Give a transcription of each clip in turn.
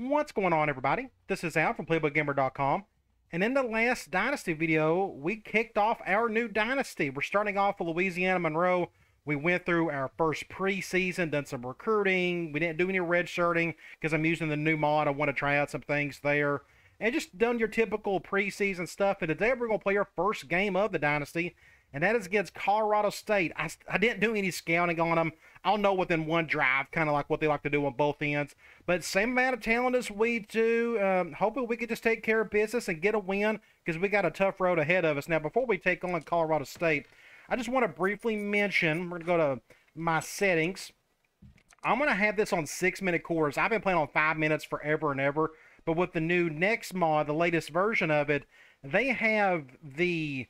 What's going on, everybody? This is Al from PlaybookGamer.com. And in the last Dynasty video, we kicked off our new Dynasty. We're starting off with Louisiana Monroe. We went through our first preseason, done some recruiting. We didn't do any redshirting because I'm using the new mod. I want to try out some things there. And just done your typical preseason stuff. And today we're going to play our first game of the Dynasty and that is against Colorado State. I, I didn't do any scouting on them. I'll know within one drive, kind of like what they like to do on both ends. But same amount of talent as we do. Um, hoping we can just take care of business and get a win because we got a tough road ahead of us. Now, before we take on Colorado State, I just want to briefly mention we're going to go to my settings. I'm going to have this on six minute quarters. I've been playing on five minutes forever and ever. But with the new next mod, the latest version of it, they have the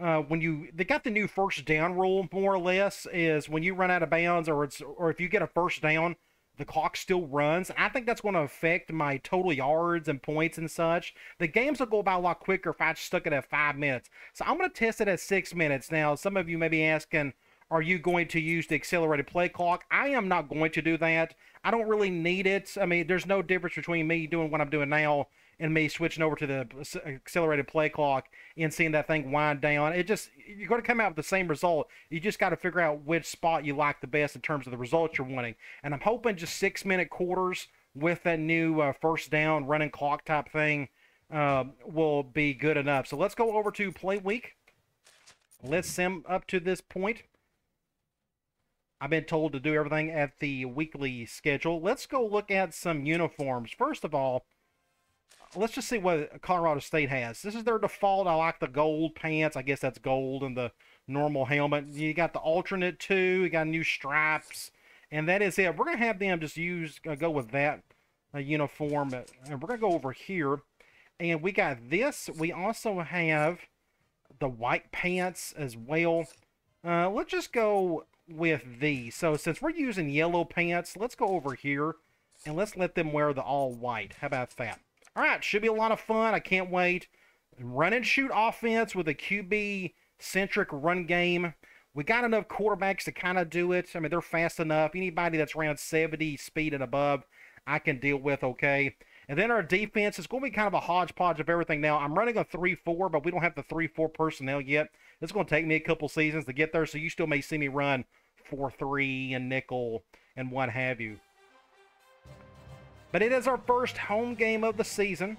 uh, when you they got the new first down rule more or less is when you run out of bounds or it's or if you get a first down the clock still runs. I think that's going to affect my total yards and points and such. The games will go by a lot quicker if i stuck it at five minutes. So i'm going to test it at six minutes. Now some of you may be asking are you going to use the accelerated play clock? I am not going to do that. I don't really need it. I mean there's no difference between me doing what i'm doing now and me switching over to the accelerated play clock and seeing that thing wind down. It just you're going to come out with the same result. You just got to figure out which spot you like the best in terms of the results you're wanting. And I'm hoping just six minute quarters with that new uh, first down running clock type thing uh, will be good enough. So let's go over to play week. Let's sim up to this point. I've been told to do everything at the weekly schedule. Let's go look at some uniforms. First of all, let's just see what Colorado State has. This is their default. I like the gold pants. I guess that's gold and the normal helmet. You got the alternate too. You got new stripes, and that is it. We're gonna have them just use uh, go with that uh, uniform, and we're gonna go over here, and we got this. We also have the white pants as well. Uh, let's just go with these. So since we're using yellow pants, let's go over here and let's let them wear the all white. How about that? All right, should be a lot of fun. I can't wait. Run and shoot offense with a QB centric run game. We got enough quarterbacks to kind of do it. I mean, they're fast enough. Anybody that's around 70 speed and above, I can deal with okay. And then our defense is going to be kind of a hodgepodge of everything now. I'm running a 3 4, but we don't have the 3 4 personnel yet. It's going to take me a couple seasons to get there, so you still may see me run 4 3 and nickel and what have you. But it is our first home game of the season.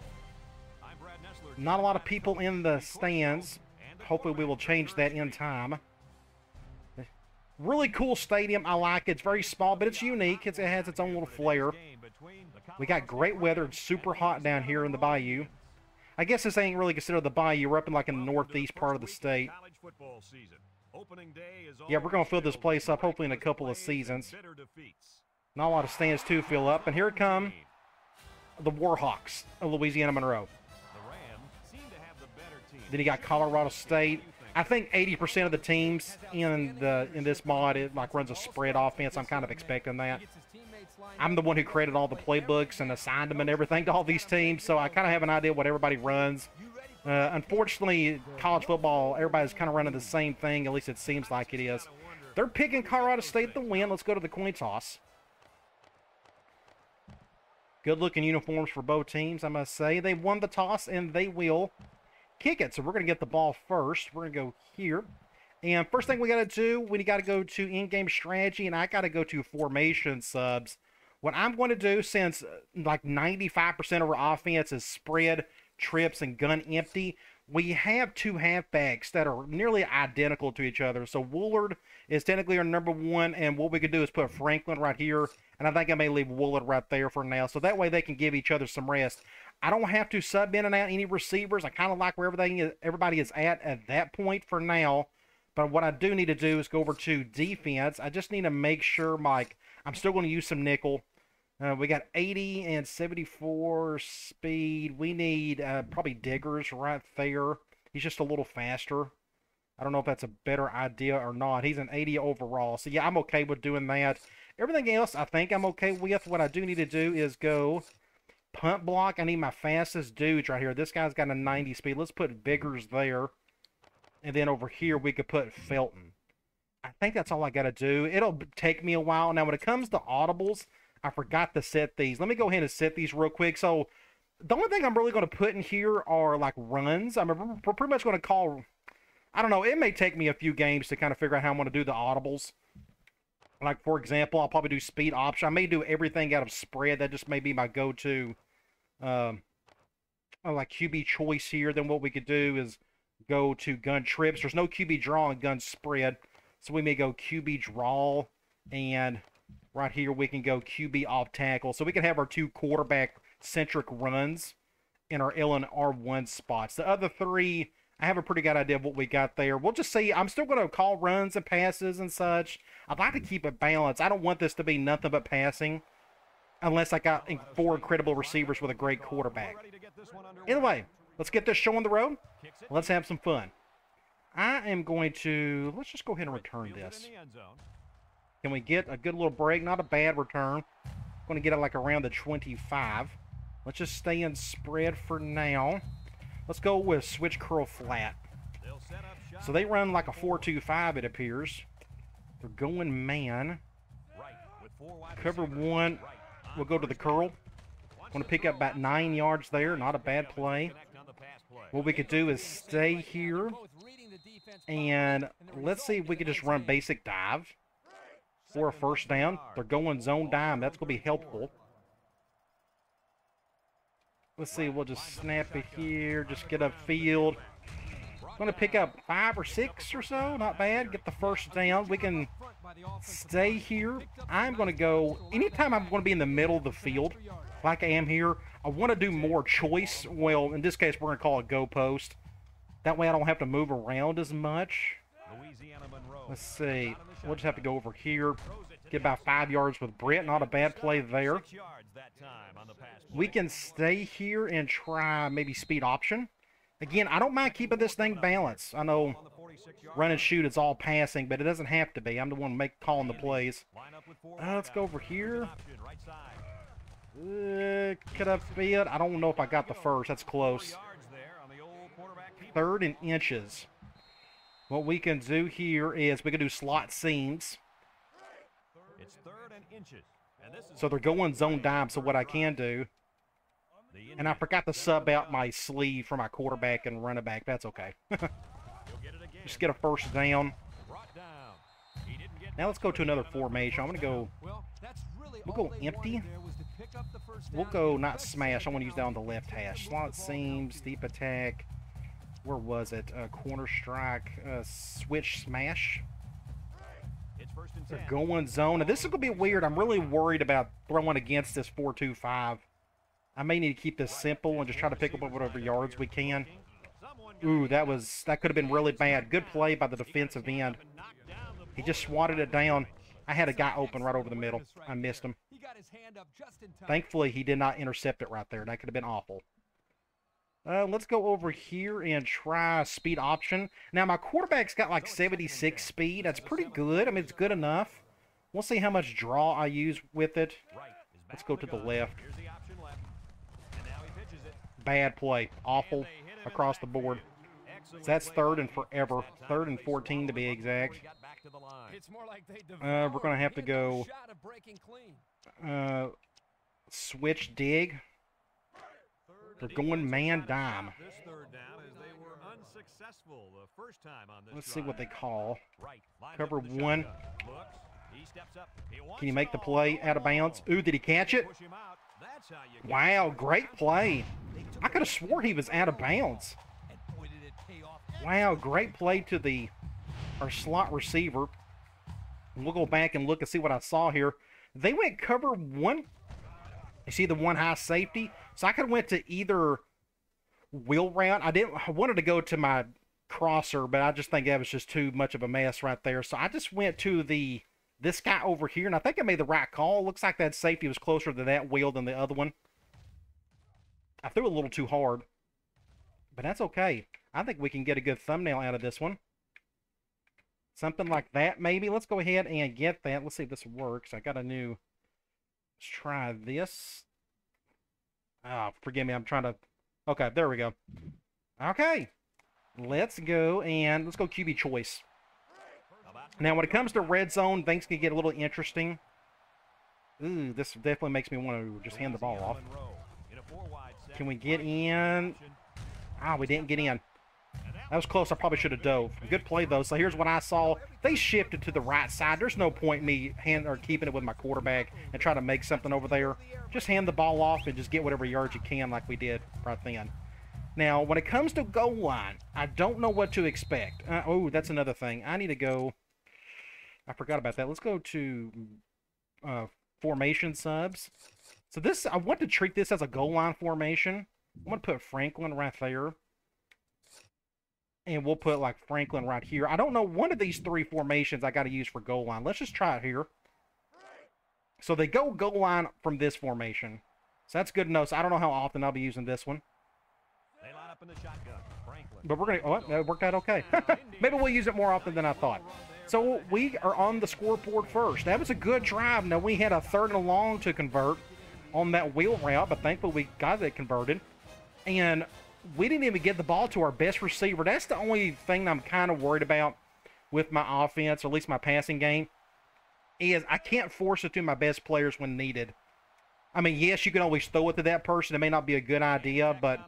Not a lot of people in the stands. Hopefully we will change that in time. Really cool stadium. I like it. It's very small, but it's unique. It's, it has its own little flair. We got great weather. It's super hot down here in the bayou. I guess this ain't really considered the bayou. We're up in like in the northeast part of the state. Yeah, we're going to fill this place up hopefully in a couple of seasons. Not a lot of stands to fill up. And here come the Warhawks of Louisiana Monroe. Then you got Colorado State. I think 80% of the teams in the in this mod it like runs a spread offense. I'm kind of expecting that. I'm the one who created all the playbooks and assigned them and everything to all these teams, so I kind of have an idea what everybody runs. Uh, unfortunately, college football, everybody's kind of running the same thing. At least it seems like it is. They're picking Colorado State to win. Let's go to the coin toss. Good looking uniforms for both teams, I must say. They won the toss and they will kick it. So we're going to get the ball first. We're going to go here. And first thing we got to do, we got to go to in-game strategy, and I got to go to formation subs. What I'm going to do, since uh, like 95% of our offense is spread, trips, and gun empty, we have two halfbacks that are nearly identical to each other. So Woolard is technically our number one, and what we could do is put Franklin right here, and I think I may leave Woolard right there for now, so that way they can give each other some rest. I don't have to sub in and out any receivers. I kind of like where everything is, everybody is at at that point for now. But what I do need to do is go over to defense. I just need to make sure, Mike, I'm still going to use some nickel. Uh, we got 80 and 74 speed. We need uh, probably Diggers right there. He's just a little faster. I don't know if that's a better idea or not. He's an 80 overall. So, yeah, I'm okay with doing that. Everything else, I think I'm okay with. What I do need to do is go punt block. I need my fastest dudes right here. This guy's got a 90 speed. Let's put Biggers there. And then over here, we could put Felton. I think that's all I got to do. It'll take me a while. Now, when it comes to audibles, I forgot to set these. Let me go ahead and set these real quick. So the only thing I'm really going to put in here are like runs. I'm pretty much going to call. I don't know. It may take me a few games to kind of figure out how I'm going to do the audibles. Like for example, I'll probably do speed option. I may do everything out of spread. That just may be my go-to. Um, like QB choice here. Then what we could do is go to gun trips. There's no QB draw and gun spread, so we may go QB draw and right here we can go QB off tackle. So we can have our two quarterback centric runs in our L and R1 spots. The other three, I have a pretty good idea of what we got there. We'll just see. I'm still going to call runs and passes and such. I'd like to keep it balanced. I don't want this to be nothing but passing unless I got four incredible receivers with a great quarterback. Anyway, let's get this show on the road. Let's have some fun. I am going to, let's just go ahead and return this. Can we get a good little break? Not a bad return. Going to get it like around the 25. Let's just stay in spread for now. Let's go with switch curl flat. So they run like a 4-2-5 it appears. They're going man. Cover one. We'll go to the curl. Want to pick up about nine yards there. Not a bad play. What we could do is stay here. And let's see if we could just run basic dive for a first down. They're going zone dime. That's going to be helpful. Let's see. We'll just snap it here. Just get a field. Going to pick up five or six or so. Not bad. Get the first down. We can stay here. I'm going to go, anytime I'm going to be in the middle of the field, like I am here, I want to do more choice. Well, in this case, we're going to call it go post. That way I don't have to move around as much. Let's see. We'll just have to go over here. Get about five yards with Brett. Not a bad play there. We can stay here and try maybe speed option. Again, I don't mind keeping this thing balanced. I know run and shoot is all passing, but it doesn't have to be. I'm the one make calling the plays. Uh, let's go over here. Uh, could I fit? I don't know if I got the first. That's close. Third and inches. What we can do here is we can do slot seams. So they're going zone dime. So what I can do and I forgot to sub out my sleeve for my quarterback and running back. That's okay. Just get a first down. Now let's go to another formation. I'm going to go... We'll go empty. We'll go not smash. I want to use that on the left hash. Slot seams, deep attack. Where was it? Uh, corner strike, uh, switch smash. They're going zone. Now, this is going to be weird. I'm really worried about throwing against this 4-2-5. I may need to keep this simple and just try to pick up whatever yards we can. Ooh, that was that could have been really bad. Good play by the defensive end. He just swatted it down. I had a guy open right over the middle. I missed him. Thankfully, he did not intercept it right there. That could have been awful. Uh, let's go over here and try speed option. Now, my quarterback's got like 76 speed. That's pretty good. I mean, it's good enough. We'll see how much draw I use with it. Let's go to the left. Bad play. Awful across the board. So that's third and forever. Third and 14 to be exact. Uh, we're going to have to go uh, switch dig. They're going man dime. Let's see what they call. Cover one. Can you make the play out of bounds? Ooh, did he catch it? Wow, great play. I could have swore he was out of bounds. Wow, great play to the our slot receiver. we'll go back and look and see what I saw here. They went cover one. You see the one high safety? So I could have went to either wheel route. I didn't I wanted to go to my crosser, but I just think that was just too much of a mess right there. So I just went to the this guy over here, and I think I made the right call. Looks like that safety was closer to that wheel than the other one. I threw a little too hard, but that's okay. I think we can get a good thumbnail out of this one. Something like that, maybe. Let's go ahead and get that. Let's see if this works. I got a new... Let's try this. Oh, forgive me. I'm trying to... Okay, there we go. Okay. Let's go and let's go QB choice. Now, when it comes to red zone, things can get a little interesting. Ooh, this definitely makes me want to just hand the ball off. Can we get in? Ah, we didn't get in. That was close. I probably should have dove. Good play, though. So here's what I saw. They shifted to the right side. There's no point me hand or keeping it with my quarterback and trying to make something over there. Just hand the ball off and just get whatever yards you can like we did right then. Now, when it comes to goal line, I don't know what to expect. Uh, oh, that's another thing. I need to go... I forgot about that. Let's go to uh, formation subs. So this, I want to treat this as a goal line formation. I'm going to put Franklin right there and we'll put like Franklin right here. I don't know one of these three formations I got to use for goal line. Let's just try it here. So they go goal line from this formation. So that's good to know. So I don't know how often I'll be using this one. But we're going to, oh, that worked out okay. Maybe we'll use it more often than I thought. So we are on the scoreboard first. That was a good drive. Now we had a third and a long to convert on that wheel route, but thankfully we got it converted. And we didn't even get the ball to our best receiver. That's the only thing I'm kind of worried about with my offense, or at least my passing game, is I can't force it to my best players when needed. I mean, yes, you can always throw it to that person. It may not be a good idea, but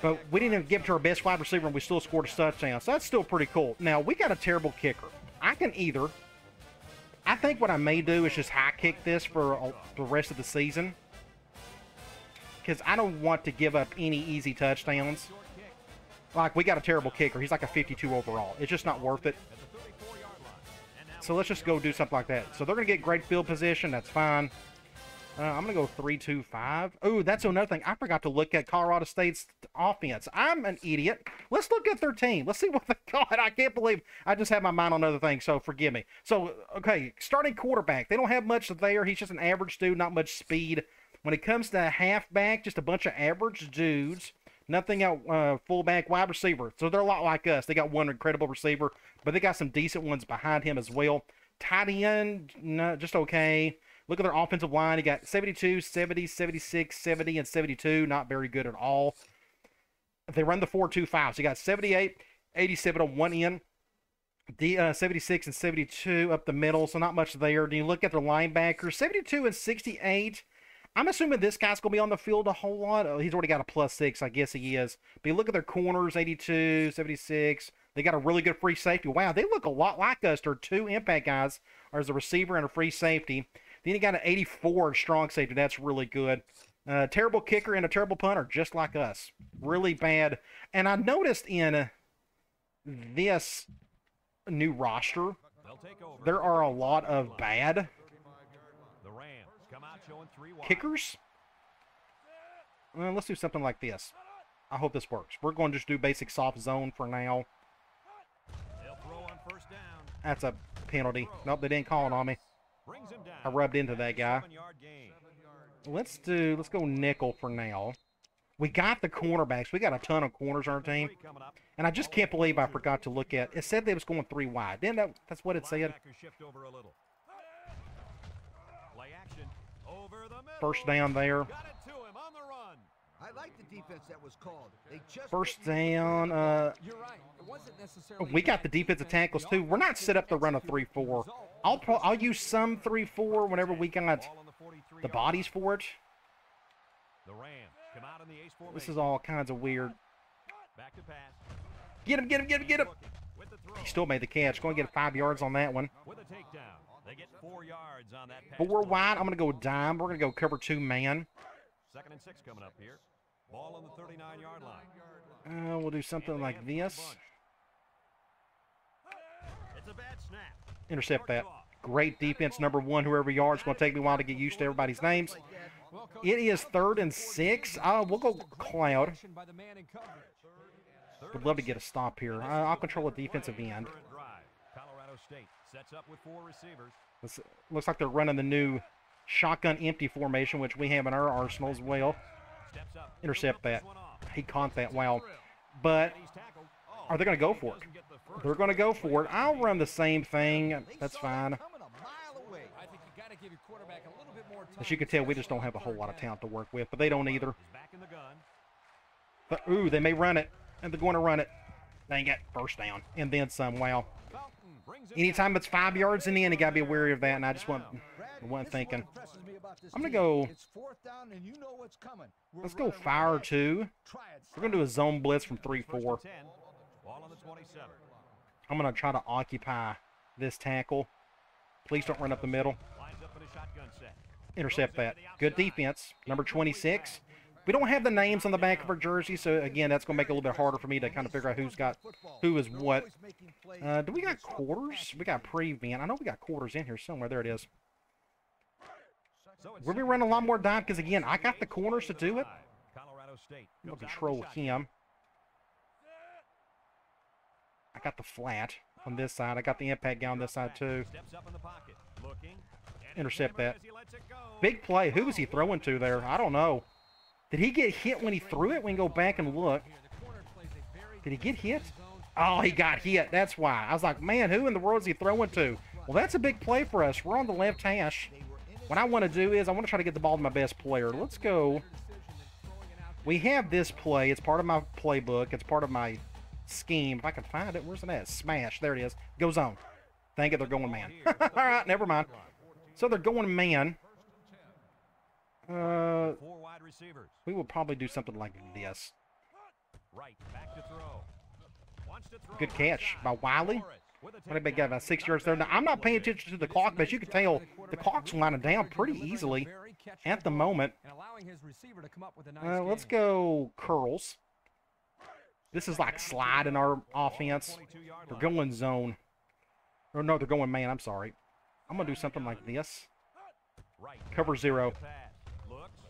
but we didn't even give it to our best wide receiver, and we still scored a touchdown. So that's still pretty cool. Now we got a terrible kicker. I can either. I think what I may do is just high kick this for the rest of the season because I don't want to give up any easy touchdowns. Like, we got a terrible kicker. He's like a 52 overall. It's just not worth it. So let's just go do something like that. So they're going to get great field position. That's fine. Uh, I'm going to go 3-2-5. Oh, that's another thing. I forgot to look at Colorado State's offense. I'm an idiot. Let's look at their team. Let's see what they got. I can't believe I just have my mind on other things, so forgive me. So, okay, starting quarterback. They don't have much there. He's just an average dude, not much speed. When it comes to halfback, just a bunch of average dudes. Nothing out uh, fullback, wide receiver. So they're a lot like us. They got one incredible receiver, but they got some decent ones behind him as well. Tight end, no, just okay. Look at their offensive line. You got 72, 70, 76, 70, and 72. Not very good at all. They run the 4 2 5, so you got 78, 87 on one end. The uh, 76 and 72 up the middle, so not much there. Then you look at their linebackers, 72 and 68. I'm assuming this guy's going to be on the field a whole lot. Oh, he's already got a plus six. I guess he is. But you look at their corners 82, 76. They got a really good free safety. Wow, they look a lot like us. They're two impact guys, as a receiver and a free safety. Then you got an 84 strong safety. That's really good. Uh, terrible kicker and a terrible punter, just like us. Really bad. And I noticed in this new roster, there are a lot of bad kickers. Well, let's do something like this. I hope this works. We're going to just do basic soft zone for now. That's a penalty. Nope, they didn't call it on me. I rubbed into that guy. Let's do, let's go nickel for now. We got the cornerbacks. We got a ton of corners on our team. And I just can't believe I forgot to look at, it said they was going three wide. Didn't that, that's what it said? First down there. First down. Uh, we got the defensive tackles too. We're not set up to run a three-four. I'll I'll use some three-four whenever we got the bodies for it. This is all kinds of weird. Get him! Get him! Get him! Get him! He still made the catch. Going to get five yards on that one. Four yards on that pass. Four wide. I'm going to go dime. We're going to go cover two man. Second and six coming up here. Ball on the 39-yard line. Uh, we'll do something like this. It's a bad snap. Intercept that. Great defense, number one, whoever you are. It's going to take me a while to get used to everybody's names. It is third and six. Uh, we'll go Cloud. Would love to get a stop here. Uh, I'll control a defensive end. Colorado State Sets up with four receivers. This looks like they're running the new shotgun empty formation, which we have in our arsenal as well. Intercept that. He caught that well. But are they going to go for it? They're going to go for it. I'll run the same thing. That's fine. As you can tell, we just don't have a whole lot of talent to work with, but they don't either. But, ooh, they may run it, and they're going to run it. Dang it, first down, and then some. Wow anytime it's five yards in the end, you got to be wary of that. And I just want I thinking. impresses me about this I'm gonna go- It's fourth down and you know what's coming. We're Let's go running right fire two. you. Try it. We're going to do a zone blitz from 3 4. Ball on the 27. I'm going to try to occupy this tackle. Please don't run up the middle. Lines up in a shotgun set. Intercept that. Good defense. Number 26. We don't have the names on the back of our jersey, so again, that's going to make it a little bit harder for me to kind of figure out who's got who is what. always making plays Uh, do we got quarters? We got prevent. I know we got quarters in here somewhere. There it is. It's We'll be running a lot more dime because, again, I got the corners to do it. Colorado State. I'm going to out of the control him. I got the flat on this side. I got the impact guy on this side, too. Steps up in the pocket. Looking. And Intercept that. as he lets it go. Big play. Who was he throwing to there? I don't know. Did he get hit when he threw it? We can go back and look. Did he get hit? Oh, he got hit. That's why. I was like, man, who in the world is he throwing to? Well, that's a big play for us. We're on the left hash. What I want to do is I want to try to get the ball to my best player. Let's go. We have this play. It's part of my playbook. It's part of my scheme. If I can find it, where's it at? Smash. There it is. Goes on. Thank it. They're going man. All right, never mind. So they're going man. Uh, Four wide receivers. we will probably do something like this. Right. Back to throw. To. Good catch by Wiley. Morris with a What did they takedown. got about six yards there? Now I'm not paying attention to the clock, but as you can tell the clock's winding down pretty easily at the moment. and allowing his receiver to come up with a nice Uh, let's go curls. This is like slide in our offense. 22-yard They're going zone. Or no, they're going man. I'm sorry. I'm gonna do something like this. Right. Cover zero.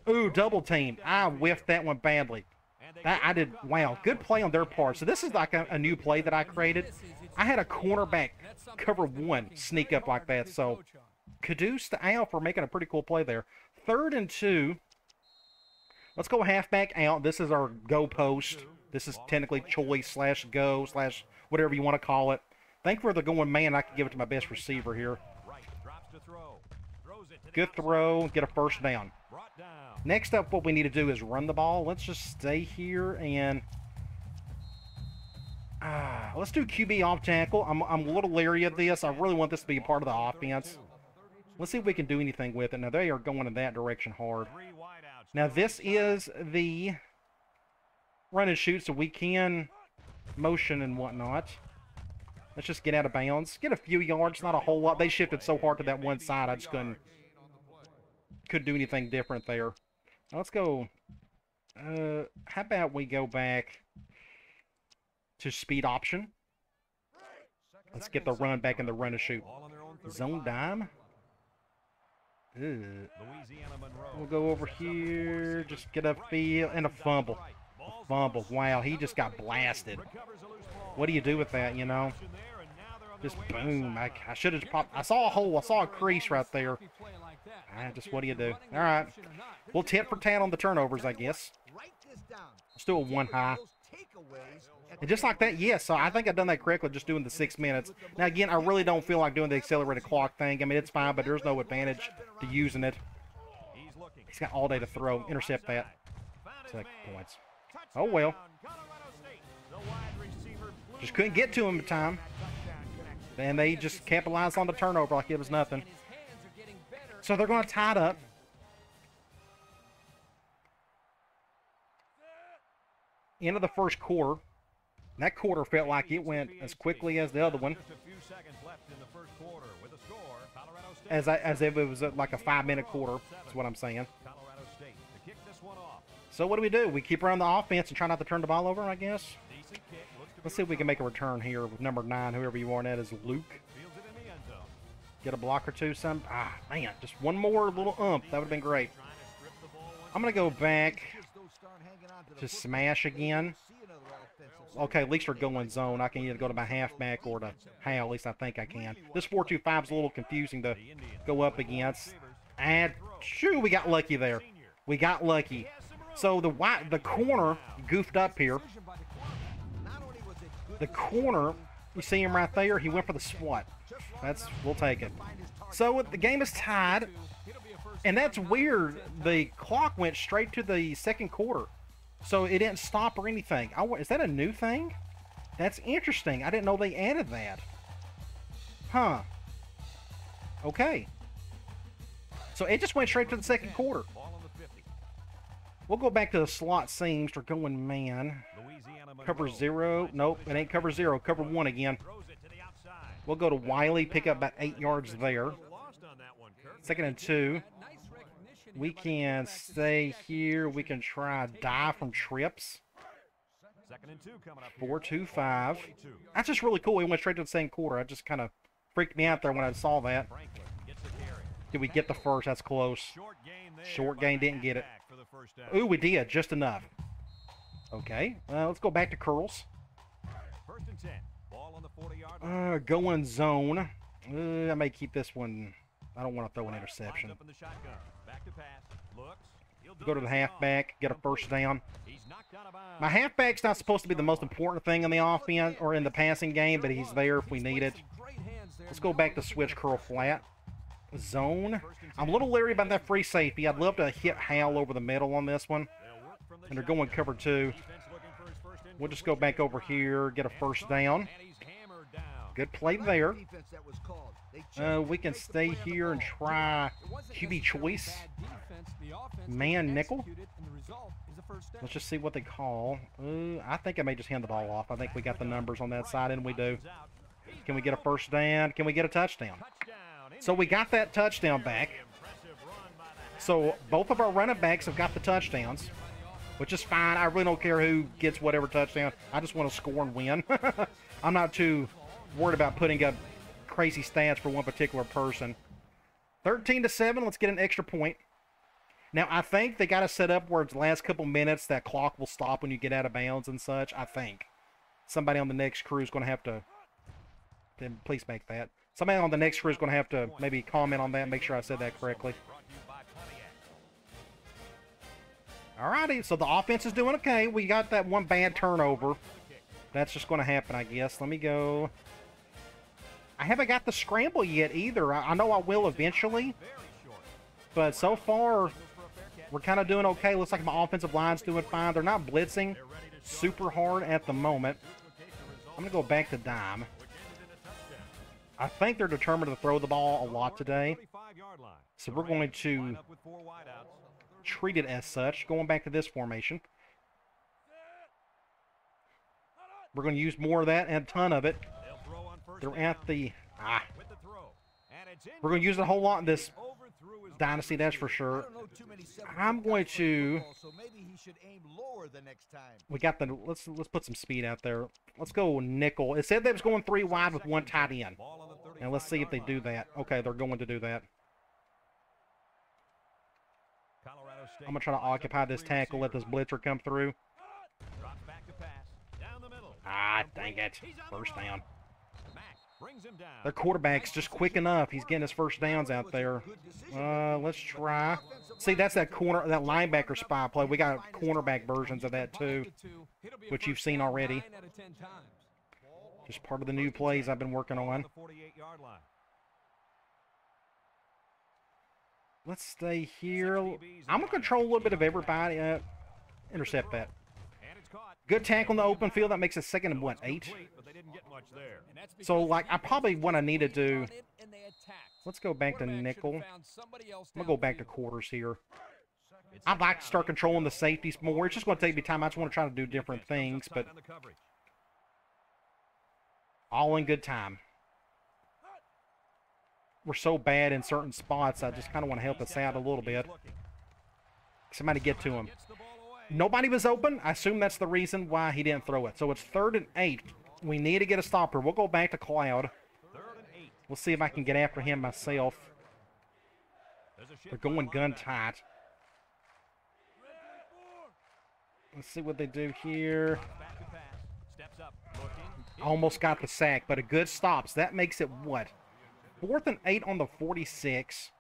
Ooh, double team. I whiffed that one badly. That I did. Wow, good play on their part. So this is like a, a new play that I created. I had a cornerback cover one sneak up like that. So kudos to Al for making a pretty cool play there. Third and two. Let's go halfback out. This is our go post. This is technically choice slash go slash whatever you want to call it. Thankfully they're going man. I can give it to my best receiver here. Good throw. Get a first down. Next up, what we need to do is run the ball. Let's just stay here and ah, let's do QB off tackle. I'm, I'm a little leery of this. I really want this to be a part of the offense. Let's see if we can do anything with it. Now they are going in that direction hard. Now this is the run and shoot, so we can motion and whatnot. Let's just get out of bounds. Get a few yards, not a whole lot. They shifted so hard to that one side, I just couldn't couldn't do anything different there. Let's go. Uh, how about we go back to speed option? Let's get the run back in the run and shoot. Zone 35. dime. Ugh. We'll go over here, just get a feel, and a fumble. A fumble. Wow, he just got blasted. What do you do with that, you know? Just boom. I. I should have popped. I saw a hole. I saw a crease right there. Ah, just what do you do? All right. We'll tit for tat on the turnovers, I guess. Let's do a one high. Those takeaways at And just like that, yes. So I think I've done that correctly, just doing the six minutes. Now, again, I really don't feel like doing the accelerated clock thing. I mean, it's fine, but there's no advantage to using it. He's got all day to throw. Intercept that. Found his Select man. points. Oh, well. Touchdown, Colorado State. The wide receiver flew Just couldn't get to him in time. And they just capitalized on the turnover like it was nothing. So they're going to tie it up. End of the first quarter. That quarter felt like it went as quickly as the other one, Just a few seconds left in the first quarter with a score. Colorado State. as I, as if it was like a five-minute quarter. That's what I'm saying. Colorado State to kick this one off. So what do we do? We keep around the offense and try not to turn the ball over, I guess. Decent kick. Looks to Let's see if we can make a return here with number nine, whoever you are. and That is Luke. Get a block or two. Some ah man, just one more little ump. That would have been great. To I'm gonna go back to to smash again. Okay, at least we're going zone. I can either go to my halfback or to how. At least I think I can. This 4-2-5 is a little confusing to go up against. And shoo, we got lucky there. We got lucky. So the white, the corner goofed up here. The corner, you see him right there. He went for the swat. That's we'll take it. So the game is tied, and that's weird. The clock went straight to the second quarter, so it didn't stop or anything. I, is that a new thing? That's interesting. I didn't know they added that. Huh. Okay. So it just went straight to the second quarter. Ball on the 50. We'll go back to the slot seams. We're going man. Cover zero. Nope, it ain't cover zero. Cover one again. Throws it to the outside. We'll go to Wiley, pick up about eight yards there. Second and two. We can stay here. We can try die from trips. Four, two, five. 42. That's just really cool. He went straight to the same quarter. I just kind of freaked me out there when I saw that. Did we get the first? That's close. Short gain didn't get it. Ooh, we did. Just enough. Okay. Uh, let's go back to curls. First and 10. Ball on the 40-yard. Uh, going zone. Uh, I may keep this one. I don't want to throw an interception. Lines the shotgun. Back to pass. Looks. Go to the halfback. Get a first down. He's knocked out of bounds. My halfback's not supposed to be the most important thing in the offense or in the passing game, but he's there if we need it. Let's go back to switch curl flat. Zone. I'm a little leery about that free safety. I'd love to hit Hal over the middle on this one. They'll work from the And they're going cover two. Defense looking for his first We'll just go back over here, get a first down. Good play there. Uh, we can stay here and try QB choice. Man nickel. Let's just see what they call. Uh, I think I may just hand the ball off. I think we got the numbers on that side, and we do. Can we get a first down? Can we get a touchdown? So we got that touchdown back. So both of our running backs have got the touchdowns, which is fine. I really don't care who gets whatever touchdown. I just want to score and win. I'm not too worried about putting up crazy stats for one particular person. 13 to 7, let's get an extra point. Now, I think they got to set up where it's the last couple minutes that clock will stop when you get out of bounds and such. I think. Somebody on the next crew is going to have to. Then please make that. Somebody on the next crew is going to have to maybe comment on that, make sure I said that correctly. Alrighty, so the offense is doing okay. We got that one bad turnover. That's just going to happen, I guess. Let me go. I haven't got the scramble yet either. I, I know I will eventually, but so far we're kind of doing okay. Looks like my offensive line's doing fine. They're not blitzing super hard at the moment. I'm going to go back to dime. I think they're determined to throw the ball a lot today, so we're going to treat it as such. Going back to this formation. We're going to use more of that and a ton of it. They're at the ah. We're going to use a whole lot in this dynasty, that's for sure. I'm going to-. We got the let's let's put some speed out there. Let's go nickel. It said they was going three wide with one tight end. And let's see if they do that. Okay, they're going to do that. Colorado State I'm gonna try to occupy this tackle, let this blitzer come through. Drops back to pass. Down the. Ah, dang it. He's on the First down. Mack brings him down. Their quarterback's just quick enough. He's getting his first downs out there. Uh, let's try. See, that's that corner, that linebacker spy play. We got cornerback versions of that too. which you've seen already. Just part of the new plays I've been working on. the 48-yard line. Let's stay here. I'm gonna control a little bit of everybody. Uh, intercept that. Good tackle in the open field. That makes a second and what eight. So like I probably what I need to do. Let's go back to nickel. I'm gonna go back to quarters here. I'd like to start controlling the safeties more. It's just gonna take me time. I just want to try to do different things, but all in good time. We're so bad in certain spots. I just kind of want to help us out a little bit. Somebody get to him. Nobody was open. I assume that's the reason why he didn't throw it. So it's third and eight. We need to get a stopper. We'll go back to Cloud. We'll see if I can get after him myself. They're going gun tight. Let's see what they do here. Almost got the sack, but a good stops. That makes it what? Fourth and eight on the 46.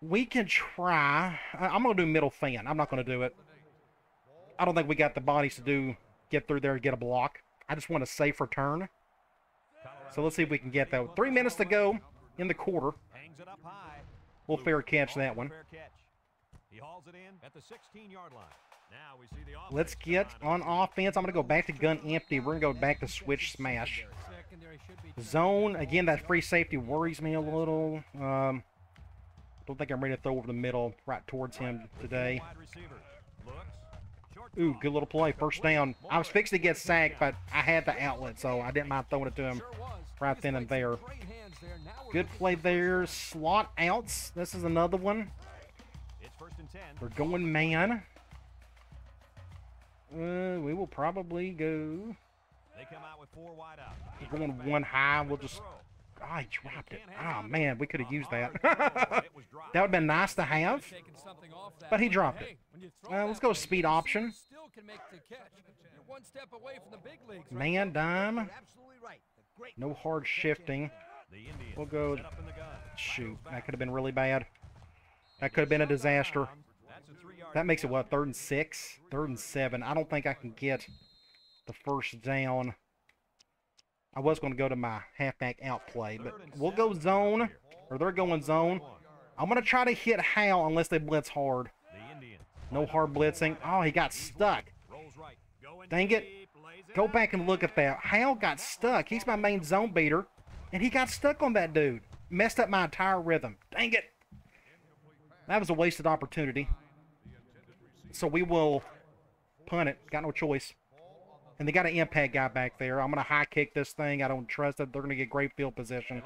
We can try. I'm going to do middle fan. I'm not going to do it. I don't think we got the bodies to do get through there and get a block. I just want a safe return. So let's see if we can get that. Three minutes to go in the quarter. Hangs it up high. We'll fair catch that one. He hauls it in at the 16-yard line. Now we see the offense Let's get on offense. I'm going to go back to gun empty. We're going to go back to switch smash. Zone, again, that free safety worries me a little. Um, Don't think I'm ready to throw over the middle right towards him today. Wide receiver. Looks. Short Ooh, good little play. First down. I was fixing to get sacked, but I had the outlet, so I didn't mind throwing it to him. Right He then and there. great hands there. Now we're Good play there. Slot outs. This is another one. It's first and ten. They're going man. Uh, we will probably go. We're going one high. We'll just. Ah, he dropped it. Oh man, we could have used that. that would have been nice to have. taking something off that But he dropped it. when Uh, let's go way, speed option. Still can make the catch. You're one step away from the big leagues. right Man dime. You're absolutely right. The great No hard shifting. We'll go- set up in the gun. Shoot, that could have been really bad. That could have been a disaster. That's a three-yard That makes it what? Third and six? Third and seven. I don't think I can get the first down. I was going to go to my halfback out play, but we'll go zone, or they're going zone. I'm going to try to hit Hal unless they blitz hard. No hard blitzing. Oh, he got stuck. Rolls right. Going Dang it. deep, lays it Go back and look at that. Hal got stuck. He's my main zone beater, and he got stuck on that dude. Messed up my entire rhythm. Dang it. That was a wasted opportunity. So we will punt it. Got no choice. And they got an impact guy back there. I'm going to high kick this thing. I don't trust it. They're going to get great field position.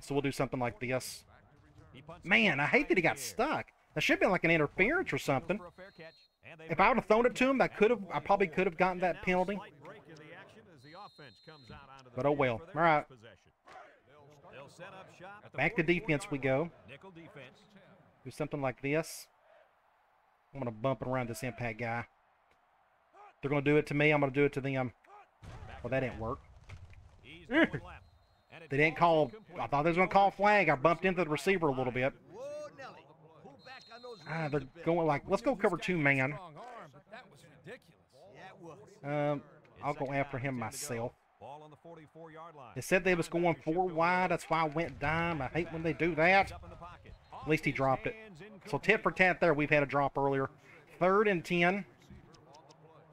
So we'll do something like this. Man, I hate that he got stuck. That should have been like an interference or something. If I would have thrown it to him, I could have. I probably could have gotten that penalty. But oh well. All right. Back to defense we go. Do something like this. I'm going to bump around this impact guy. They're going to do it to me. I'm going to do it to them. Well, that didn't work. He's going left. And it They didn't call. I thought they was going to call flag. I bumped into the receiver a little bit. Whoa, Nelly. Pull back on those Ah, they're going like, let's go cover two man. strong arm, but that was ridiculous. Yeah, it was. Um, I'll go after him 10 to go. myself. On the 44 yard. They said they was going four wide. That's why I went dime. I hate when they do that. Up in the pocket. At least he dropped it. So tit for tat there. We've had a drop earlier. Third and ten.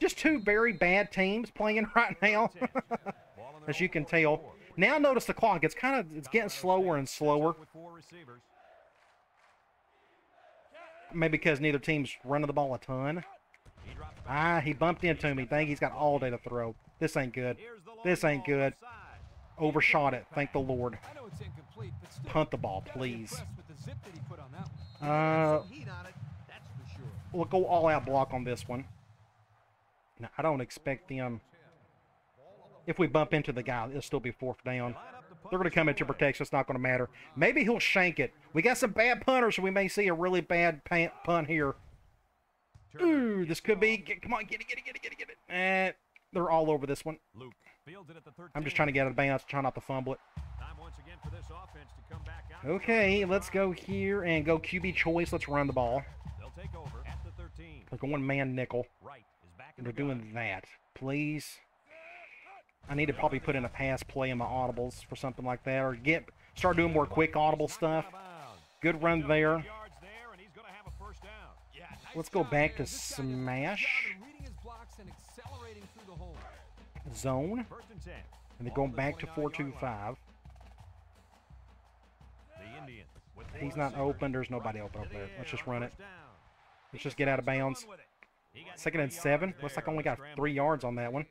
Just two very bad teams playing right now, as you can tell. Now notice the clock. It's kind of it's getting slower and slower. With four receivers. Maybe because neither team's running the ball a ton. He drops back. Ah, he bumped into me. Think he's got all day to throw. This ain't good. Here's the long This ain't good. Overshot it. Thank the Lord. I know it's incomplete, but still. Punt the ball, you gotta be please. impressed with the zip that he put on that. Uh, Some heat on it, that's for sure. we'll go all out block on this one. Now, I don't expect them. If we bump into the guy, it'll still be fourth down. Line up to punt They're going to come into protection. It's not going to matter. Maybe he'll shank it. We got some bad punters, so we may see a really bad punt here. Ooh, this could be. Get, come on, get it, get it, get it, get it, get it. Eh, they're all over this one. Luke fields it at the 13. I'm just trying to get out of bounds, try not to fumble it. Time once again for this offense to come back out. Okay, let's go here and go QB choice. Let's run the ball. They'll take over at the 13. They're going man nickel. Right is back in And they're doing that. Please. I need to probably put in a pass play in my audibles for something like that, or get start doing more quick audible stuff. Good run there. Let's go back to smash. Zone. And 10. And they're going back to 29 yard line. 4-2-5. The Indians with four He's not open. There's nobody open there. Let's just run it. Let's just get out of bounds. Second and seven. Looks like I only got three yards on that one.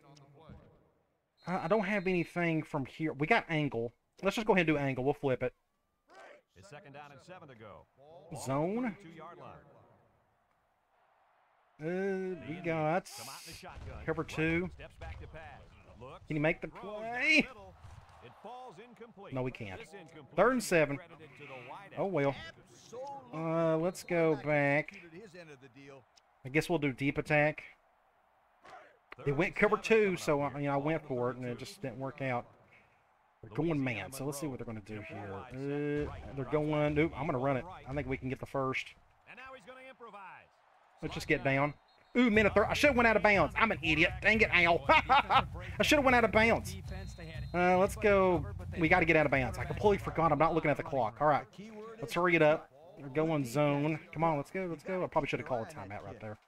Uh, I don't have anything from here. We got angle. Let's just go ahead and do angle. We'll flip it. It's second down and seven to go. Zone. Two yard line. Uh, we got come out in the shotgun. cover two. Steps back to pass. Looks. Can you make the throws down the play? It falls incomplete. No, we can't. Third and seven. credited to the wideout. Oh well. Uh, let's go back. Executed his end of the deal. I guess we'll do deep attack. They went cover two, so I, you know, I went for it, and it just didn't work out. They're going man, so let's see what they're going to do here. Uh, they're going. Nope, I'm going to run it. I think we can get the first. And now he's going to improvise. Let's just get down. Ooh, minute third. I should have went out of bounds. I'm an idiot. Dang it, ow. I should have went out of bounds. Defense, they had Uh, let's go. covered, but they We got to get out of bounds. I completely forgot. I'm not looking at the clock. All right, let's hurry it up. We're going zone. Come on, let's go. Let's go. I probably should have called a timeout right there.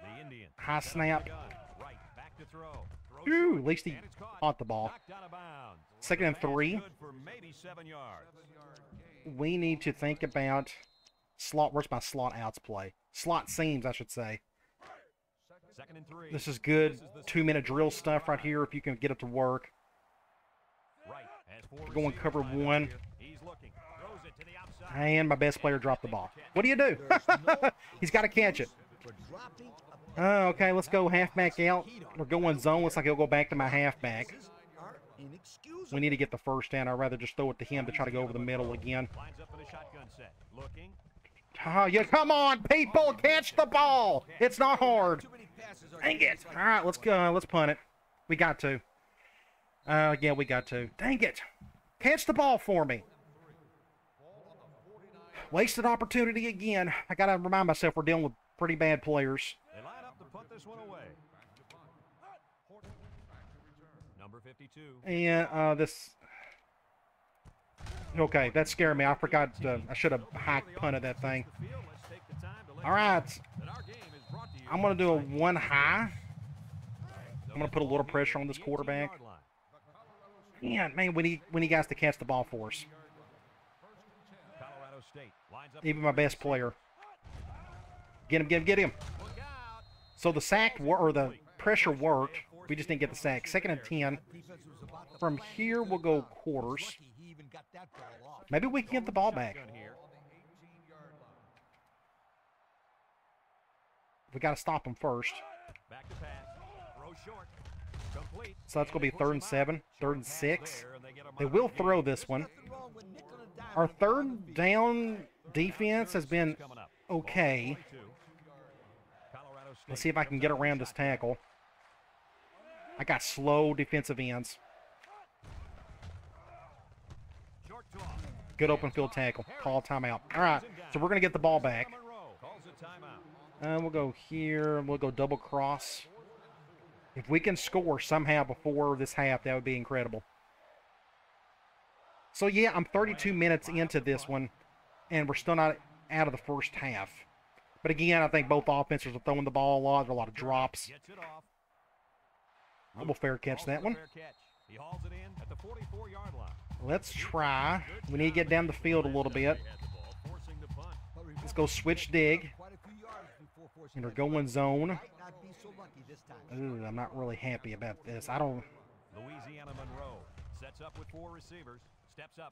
The Indians. High snap. Right, back to throw. Ooh, short, at least he caught. caught the ball. Knocked out of bounds. Second and three. good for maybe seven yards. we need to think about slot. Where's my slot outs play? Slot seams, I should say. Second and three. This is good two minute drill stuff right here if you can get it to work. Right. Has four Going receivers cover lined up one. here. He's looking. Throws it to the outside. And my best player dropped the ball. What do you do? He's got to catch it. Oh, okay, let's go halfback out. We're going zone. Looks like he'll go back to my halfback. We need to get the first down. I'd rather just throw it to him to try to go over the middle again. Oh, yeah, come on, people, catch the ball. It's not hard. Dang it. All right, let's go. Let's punt it. We got to. Uh, yeah, we got to. Dang it. Catch the ball for me. Wasted opportunity again. I got to remind myself we're dealing with pretty bad players. They line up to punt this one away. Number 52. And uh, this. Okay, that scared me. I forgot. Uh, I should have high punted that thing. The field. Let's take the time to let All right, know that our game is brought to I'm do a one high. I'm gonna put a little pressure on this quarterback. Yeah, man, we need we need guys to catch the ball for us. Colorado State lines up Even my best player. Get him, get him, get him. So the sack wor- or the pressure worked. We just didn't get the sack. Second and ten. Defense was about to From here, we'll go quarters. Lucky he even got that ball off. Maybe we can get the ball back. Shotgun here. We got to stop them first. Back to pass. Throw short. Complete. So that's gonna be third and seven, third and six. they get him They out will throw this one. And Our third down defense has been okay. Let's see if I can get around this tackle. I got slow defensive ends. Good open field tackle. Call timeout. All right, so we're gonna get the ball back. Monroe calls a timeout. Uh, we'll go here. We'll go double cross. If we can score somehow before this half, that would be incredible. So yeah, I'm 32 minutes into this one, and we're still not out of the first half. But again, I think both offenses are throwing the ball a lot. A lot of drops. Will fair catch that one. fair catch. He hauls it in at the 44-yard line. Let's try. We need to get down the field a little bit. Let's go switch dig. And we're going zone. Ooh, I'm not really happy about this. I don't. Louisiana Monroe sets up with four receivers.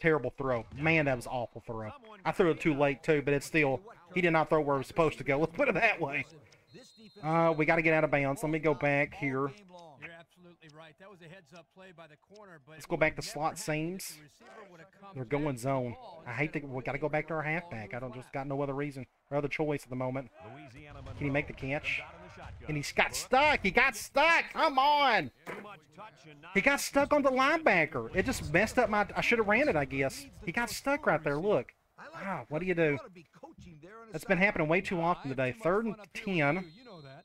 Terrible throw. Man, that was awful throw. I threw it too late too, but it's still. He did not throw where it was supposed to go. Let's put it that way. Uh, we got to get out of bounds. Let me go back here. You're absolutely right. That was a heads-up play by the corner, but Let's go back to slot seams. the receiver would've come They're going zone. I hate to. We got to go back to our halfback. I don't just got no other reason or other choice at the moment. Can he make the catch? Comes out in the shotgun. And he's got stuck. He got stuck. Come on. too much touch and not He got stuck on the linebacker. It just messed up my. I should have ran it. I guess he got stuck right there. Look. Ah, what do you do? ought to be coaching there on the That's been happening way too often today. Third and fun up here with ten. you, You know that.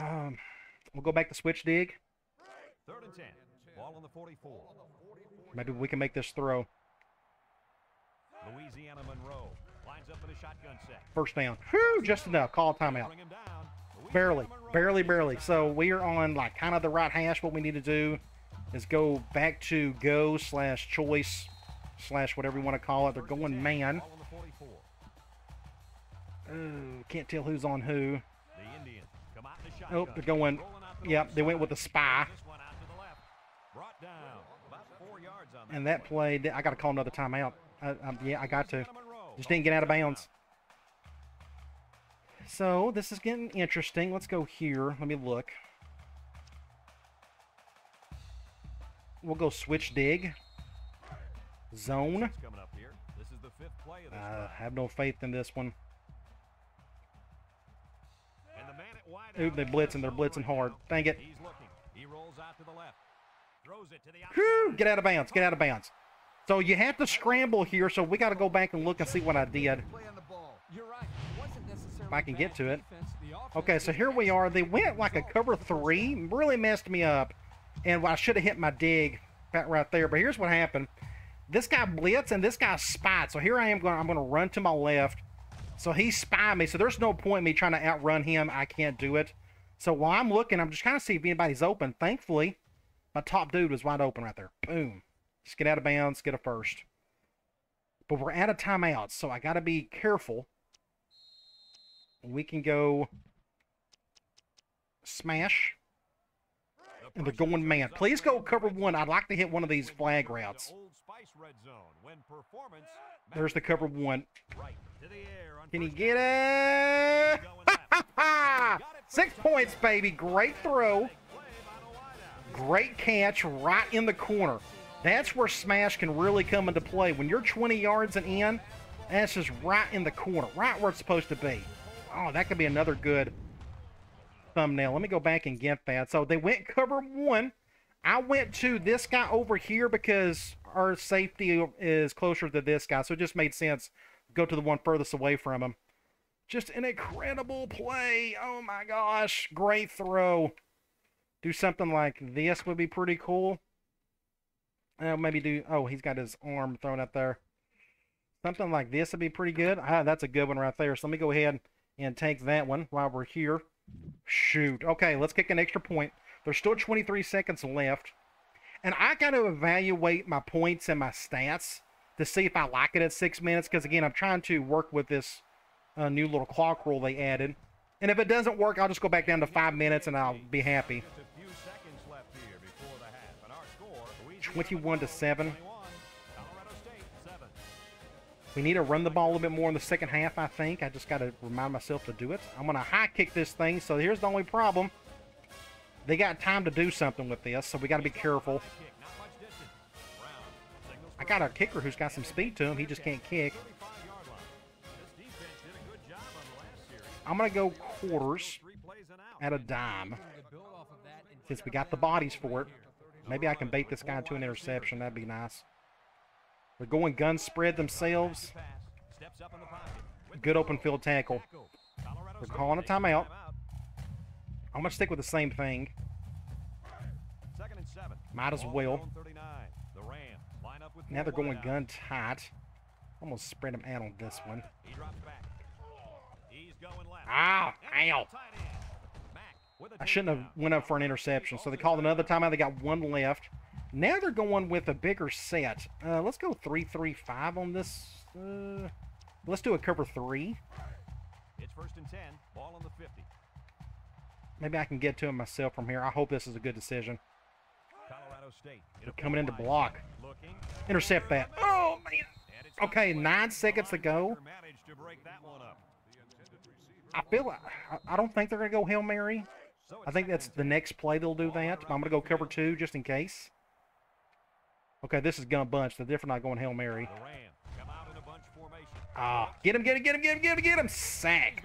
Um, we'll go back to switch dig. Third and ten. Ball on the 44. Maybe we can make this throw. Louisiana Monroe lines up in a shotgun set. First down. Whew, just enough. Call timeout. Bring him down. Louisiana Barely, barely, barely. So we are on like kind of the right hash. What we need to do is go back to go slash choice slash whatever you want to call it. They're going man. Ball on the 44. Oh, can't tell who's on who. The Indians come out in the Oh, they're going. Rolling out to the Yep, they went with the spy. This one out to the left. Brought down. About four yards on that And that play. play, I got to call another timeout. I, I, yeah, I got to. Just didn't get out of bounds. So this is getting interesting. Let's go here. Let me look. We'll go switch dig. Zone. Coming up here. This is the fifth play of this uh, I have no faith in this one. And the man at wide Ooh, they're blitzing. They're blitzing hard. Dang it. He rolls out to the left. Throws it to the. Whew, get out of bounds. Get out of bounds. So you have to scramble here. So we got to go back and look and see what I did. If I can get to it. Okay, so here we are. They went like a cover three, really messed me up, and I should have hit my dig right- there. But here's what happened: this guy blitz and this guy spied. So here I am going. I'm going to run to my left. So he spied me. So there's no point in me trying to outrun him. I can't do it. So while I'm looking, I'm just kind of see if anybody's open. Thankfully, my top dude was wide open right there. Boom. Just get out of bounds, get a first. But we're out of timeouts, so I got to be careful. And we can go smash. And they're going man. Please go cover one. I'd like to hit one of these flag routes. There's the cover one. Can he get it? Six points, baby. Great throw. Great catch right in the corner. That's where smash can really come into play. When you're 20 yards and in, that's just right in the corner, right where it's supposed to be. Oh, that could be another good thumbnail. Let me go back and get that. So they went cover one. I went to this guy over here because our safety is closer to this guy. So it just made sense. Go to the one furthest away from him. Just an incredible play. Oh my gosh. Great throw. Do something like this would be pretty cool. Uh, maybe do. Oh, he's got his arm thrown up there. Something like this would be pretty good. Ah, that's a good one right there. So let me go ahead and take that one while we're here. Shoot. Okay, let's kick an extra point. There's still 23 seconds left. And I got to evaluate my points and my stats to see if I like it at six minutes. Because, again, I'm trying to work with this uh, new little clock rule they added. And if it doesn't work, I'll just go back down to five minutes and I'll be happy. 21 to 7. We need to run the ball a little bit more in the second half, I think. I just got to remind myself to do it. I'm going to high kick this thing, so here's the only problem. They got time to do something with this, so we got to be careful. I got a kicker who's got some speed to him. He just can't kick. I'm going to go quarters at a dime since we got the bodies for it. Maybe I can bait this guy to an interception. That'd be nice. They're going gun spread themselves. Good open field tackle. They're calling a timeout. I'm going to stick with the same thing. Might as well. Now they're going gun tight. Almost spread them out on this one. Ah, ow. I shouldn't have went up for an interception. So they called another timeout. They got one left. Now they're going with a bigger set. Uh, let's go 3-3-5 on this. Uh, let's do a cover 3. It's first and 10. Ball on the 50. Maybe I can get to him myself from here. I hope this is a good decision. Colorado State. They're coming into block. Intercept that. Oh, man. Okay, nine seconds to go. I feel like, I don't think they're going to go Hail Mary. I think that's the next play they'll do that. I'm going to go cover two just in case. Okay, this is gun bunch. They're definitely not going Hail Mary. Ah, get him, get him, get him, get him, get him, get him. Sack.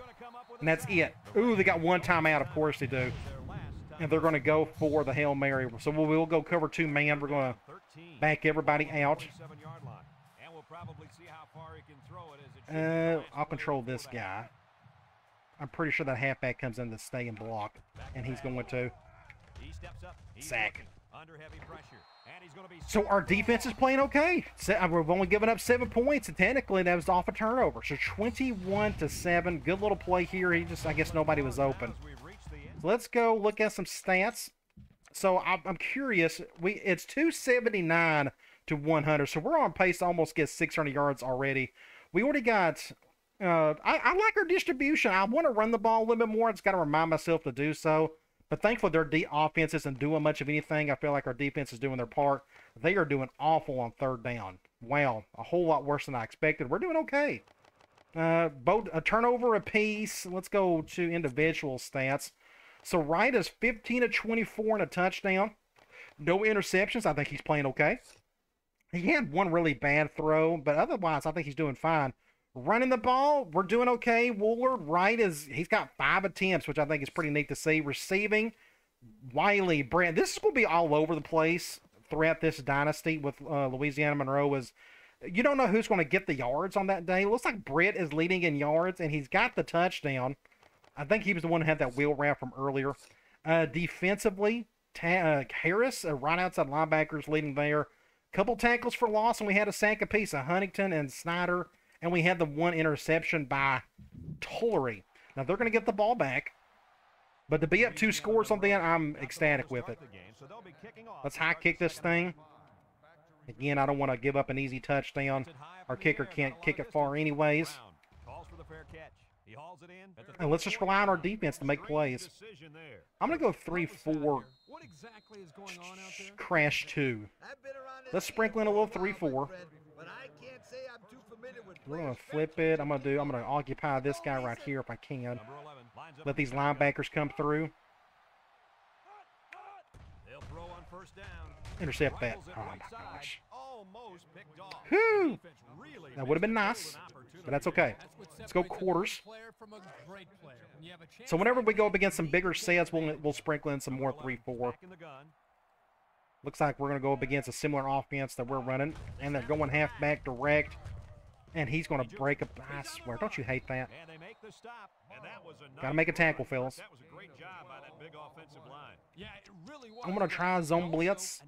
And that's it. Ooh, they got one timeout. Of course they do. And they're going to go for the Hail Mary. So we'll, we'll go cover two man. We're going to back everybody out. Uh, I'll control this guy. I'm pretty sure that halfback comes in to stay and block, and he's going to sack. So our defense is playing okay. Uh, we've only given up seven points, and technically that was off a turnover. So 21 to seven. Good little play here. He just, I guess nobody was open. So let's go look at some stats. So I'm curious. We it's 279 to 100. So we're on pace to almost get 600 yards already. We already got uh, I, I, like our distribution. I want to run the ball a little bit more. I just got to remind myself to do so. But thankfully, their de- offense isn't doing much of anything. I feel like our defense is doing their part. They are doing awful on third down. Wow, a whole lot worse than I expected. We're doing okay. Uh, both a turnover apiece. Let's go to individual stats. So Wright is 15 to 24 and a touchdown. No interceptions. I think he's playing okay. He had one really bad throw, but otherwise, I think he's doing fine. Running the ball, we're doing okay. Woolard, Wright is he's got five attempts, which I think is pretty neat to see. Receiving, Wiley, Brand. This to be all over the place throughout this dynasty with uh, Louisiana Monroe. Is you don't know who's going to get the yards on that day. It looks like Britt is leading in yards, and he's got the touchdown. I think he was the one who had that wheel route from earlier. Uh, defensively, ta- uh, Harris, uh, right outside linebackers, leading there. Couple tackles for loss, and we had a sack apiece of Huntington and Snyder and we had the one interception by Tollery. Now they're going to get the ball back, but to be up two scores on that, I'm ecstatic with it. Let's high kick this thing. Again, I don't want to give up an easy touchdown. Our kicker can't kick it far anyways. And let's just rely on our defense to make plays. I'm going to go 3-4. What exactly is going on out there? crash 2. I've been around this Let's sprinkle in a little 3-4. friend, But I can't say I'm too familiar with We're gonna flip it. I'm going to do, I'm going to occupy this guy right here if I can. Number 11 lines up Let these linebackers come through. They'll throw on first down. Intercept that. Oh my gosh. Whew. That would have been nice, but that's okay. Let's go quarters. good player from a great player. When you have a chance So whenever we go up against some bigger sets, we'll, we'll sprinkle in some more 3 4. Back in the gun. Looks like we're going to go up against a similar offense that we're running. And they're going halfback direct. And he's going to break up. I swear, don't you hate that? And they make a tackle, fellas. I'm gonna but try zone blitz. To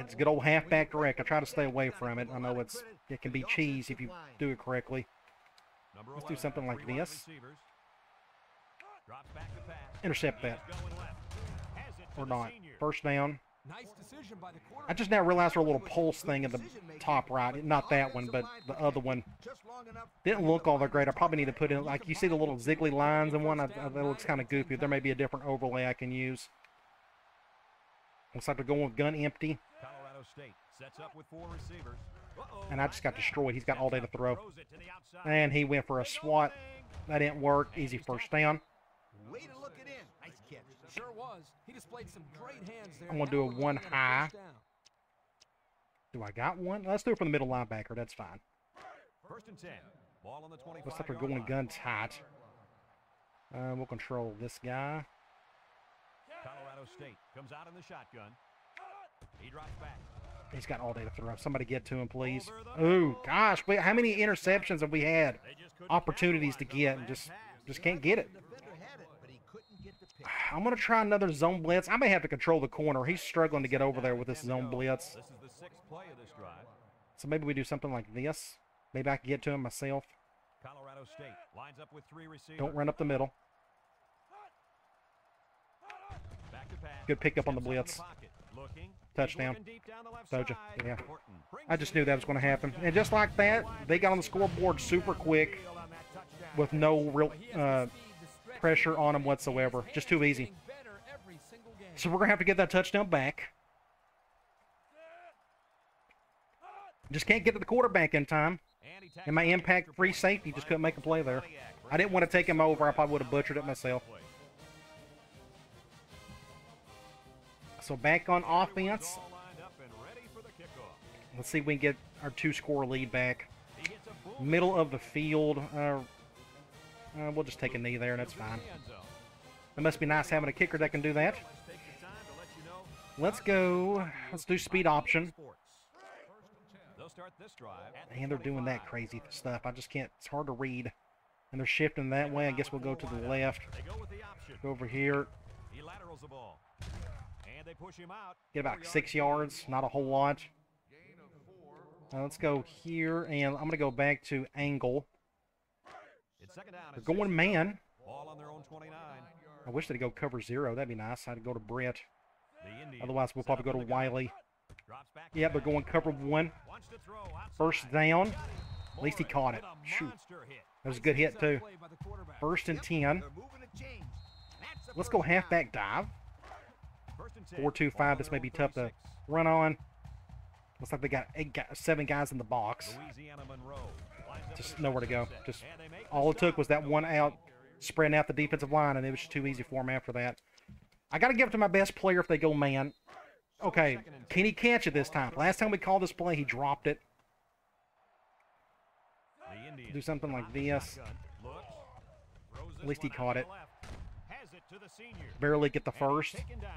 It's good old halfback direct. I try to stay away from it. I know it's it can be cheese if you do it correctly. Let's do something like this. to. Intercept that. going to Or not. First down. Nice decision by the quarterback. I just now realized our little pulse thing in the top right. Not that one, but the other one. Just long enough Didn't look all that great. I probably need to put in, like, you see the little ziggly lines in one? I, I, that looks kind of goofy. There may be a different overlay I can use. Looks like they're going with gun empty. Colorado State sets up with four receivers. And I just got destroyed. He's got all day to throw. throws it to the outside. And he went for a swat. That didn't work. Easy first down. Way to look it in. Nice catch. Sure was. He displayed some great hands there. I'm gonna do a one looking at a high. Do I got one? Let's do it from the middle linebacker. That's fine. First and 10. Ball on the 25 Looks like they're going line. gun tight. Uh, we'll control this guy. Colorado State comes out in the shotgun. He drops back. He's got all day to throw. Somebody get to him, please. Ooh, gosh, wait, how many interceptions have we had? They just couldn't Opportunities to get and just just can't get it. The defender had it, but he couldn't get the pick. I'm gonna try another zone blitz. I may have to control the corner. He's struggling to get over there with this zone blitz. This is the sixth play of this drive. So maybe we do something like this. Maybe I can get to him myself. Colorado State lines up with three receivers. Don't run up the middle. To. Good pickup on the Steps out in blitz. Touchdown. He's looking deep down the left Told. Yeah. I just knew that was going to happen. And just like that, they got on the scoreboard super quick Field on that touchdown. with no real But he has uh, pressure on him whatsoever. Just too easy. So we're going to have to get that touchdown back. Just can't get to the quarterback in time. And my impact free safety just couldn't make a play there. I didn't want to take him over. I probably would have butchered it myself. So back on offense. Let's see if we can get our two score lead back. Middle of the field. Uh, uh, we'll just take a knee there, and that's fine. It must be nice having a kicker that can do that. Let's take the time to let you know Let's go. Let's do speed option. Sports. They'll start this drive at the And they're doing that crazy stuff. I just can't. It's hard to read. And they're shifting that way. I guess we'll go to the left. Go with the option. Go over here. He laterals the ball. And they push him out. Get about six yards. Not a whole lot. Uh, let's go here, and I'm going to go back to angle. It's second down. They're going man. Ball on their own 29. I wish they'd go cover zero. That'd be nice. I'd go to Brett. Otherwise, we'll probably go to. Wiley. Yeah, they're going cover one. Wants to throw outside. First down. At least he caught it. Shoot. That was a good hit, too. play by the quarterback. First and 10. They're moving to change. That's the Let's go halfback dive. First and 10. Four two Ball five. on This may be tough to run on. Looks like they got eight, seven guys in the box. Just nowhere to go. Just all it took was that one out, spreading out the defensive line, and it was just too easy for him after that. I got to give it to my best player if they go man. Okay, can he catch it this time? Last time we called this play, he dropped it. Do something like this. At least he caught it. Barely get the first. taken down.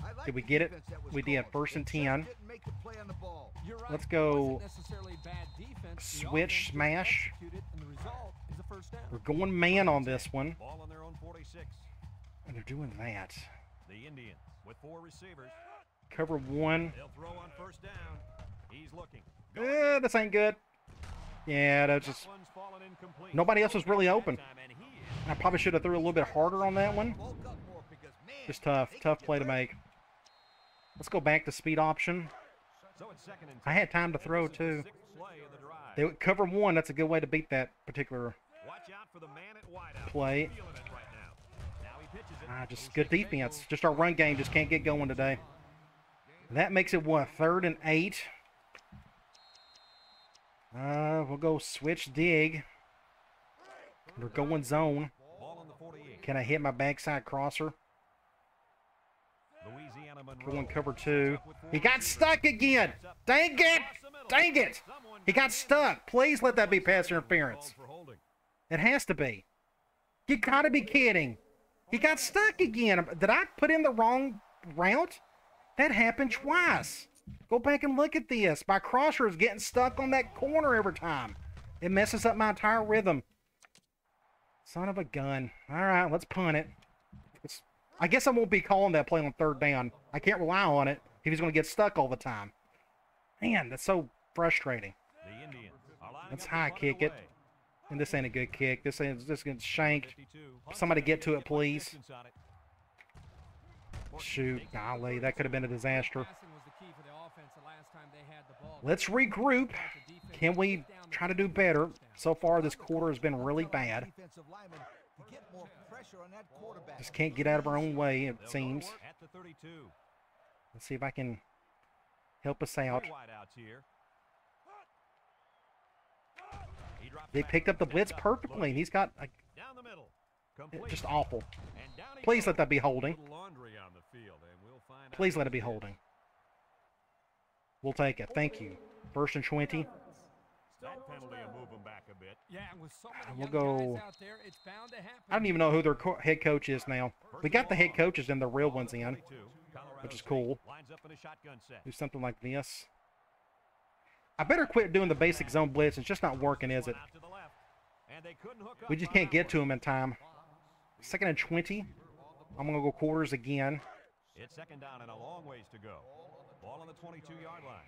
I like Did we get it? defense that was We did. First and 10. just didn't make the play on the ball. You're right. Let's go wasn't necessarily bad defense. The switch, smash. executed, and the result is a first down. We're going man on this one, Ball on their own 46. and they're doing that. The Indians with four receivers. Cover one. They'll throw on first down. He's looking. Eh, this ain't good. Yeah, that's just. one's fallen incomplete. Nobody else was really That open. I probably should have threw a little bit harder on that one. Just tough, tough play to make. Let's go back to speed option. I had time to throw too. They would cover one. That's a good way to beat that particular. Play. Ah, just good defense. Just our run game just can't get going today. That makes it what third and eight. Uh, we'll go switch dig. We're going zone. Ball on the 48. Can I hit my backside crosser? Louisiana Monroe. Going cover two. Up with four He got stuck again. Dang it! Across the middle. Dang it! He got stuck. Please let that be pass interference. It has to be. You gotta be kidding. He got stuck again. Did I put in the wrong route? That happened twice. Go back and look at this. My crosser is getting stuck on that corner every time. It messes up my entire rhythm. Son of a gun. All right, let's punt it. It's, I guess I won't be calling that play on third down. I can't rely on it if he's going to get stuck all the time. Man, that's so frustrating. Let's high kick it. And this ain't a good kick. This ain't this gets shanked. 52. Somebody get to it, please. distance on it. Shoot, golly, that could have been a disaster. Passing was the key for the offense the last time they had the ball. Let's regroup. Can we try to do better? So far, this quarter has been really bad. Defensive lineman to get more pressure on that quarterback. Just can't get out of our own way, it seems. to work At the 32. Let's see if I can help us out. Three wideouts here. They picked up the blitz perfectly, and he's got like, down the middle. Just awful. And down he Please let that be holding. Little laundry on the field, and we'll find out Please let it be holding. We'll take it. Thank you. First and 20. That penalty will move him back a bit. Yeah, and with so ah, many We'll go- guys out there, it's bound to happen. I don't even know who their co- head coach is now. We got the head coaches and the real ones in. Which is cool. Lines up in a shotgun set. Do something like this. I better quit doing the basic zone blitz. It's just not working, is it? One out to the left, and they couldn't hook up We just can't get to one. him in time. Second and 20. I'm going to go quarters again. It's second down and a long ways to go. Ball on the 22-yard line.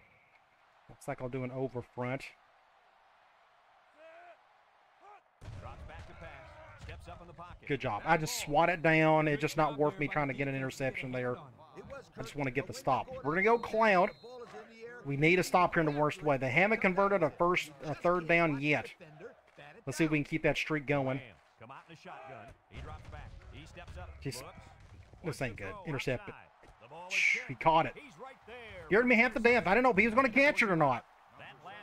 Looks like I'll do an over front. Drops back to pass. Steps up in the pocket. Good job. I just swat it down. It's just not worth me trying to get an interception there. I just want to get the stop. We're going to go cloud. ball is in the air, We need a stop here in the worst way. They haven't converted a first, a third down yet. defender, bat it Let's see if we can keep that streak going. Come out in shotgun. He drops back. He steps up. Just- this ain't good. Intercepted. outside. The ball is Shh. He caught it. He's right there. You heard me half the death. I didn't know if he was going to catch it or not.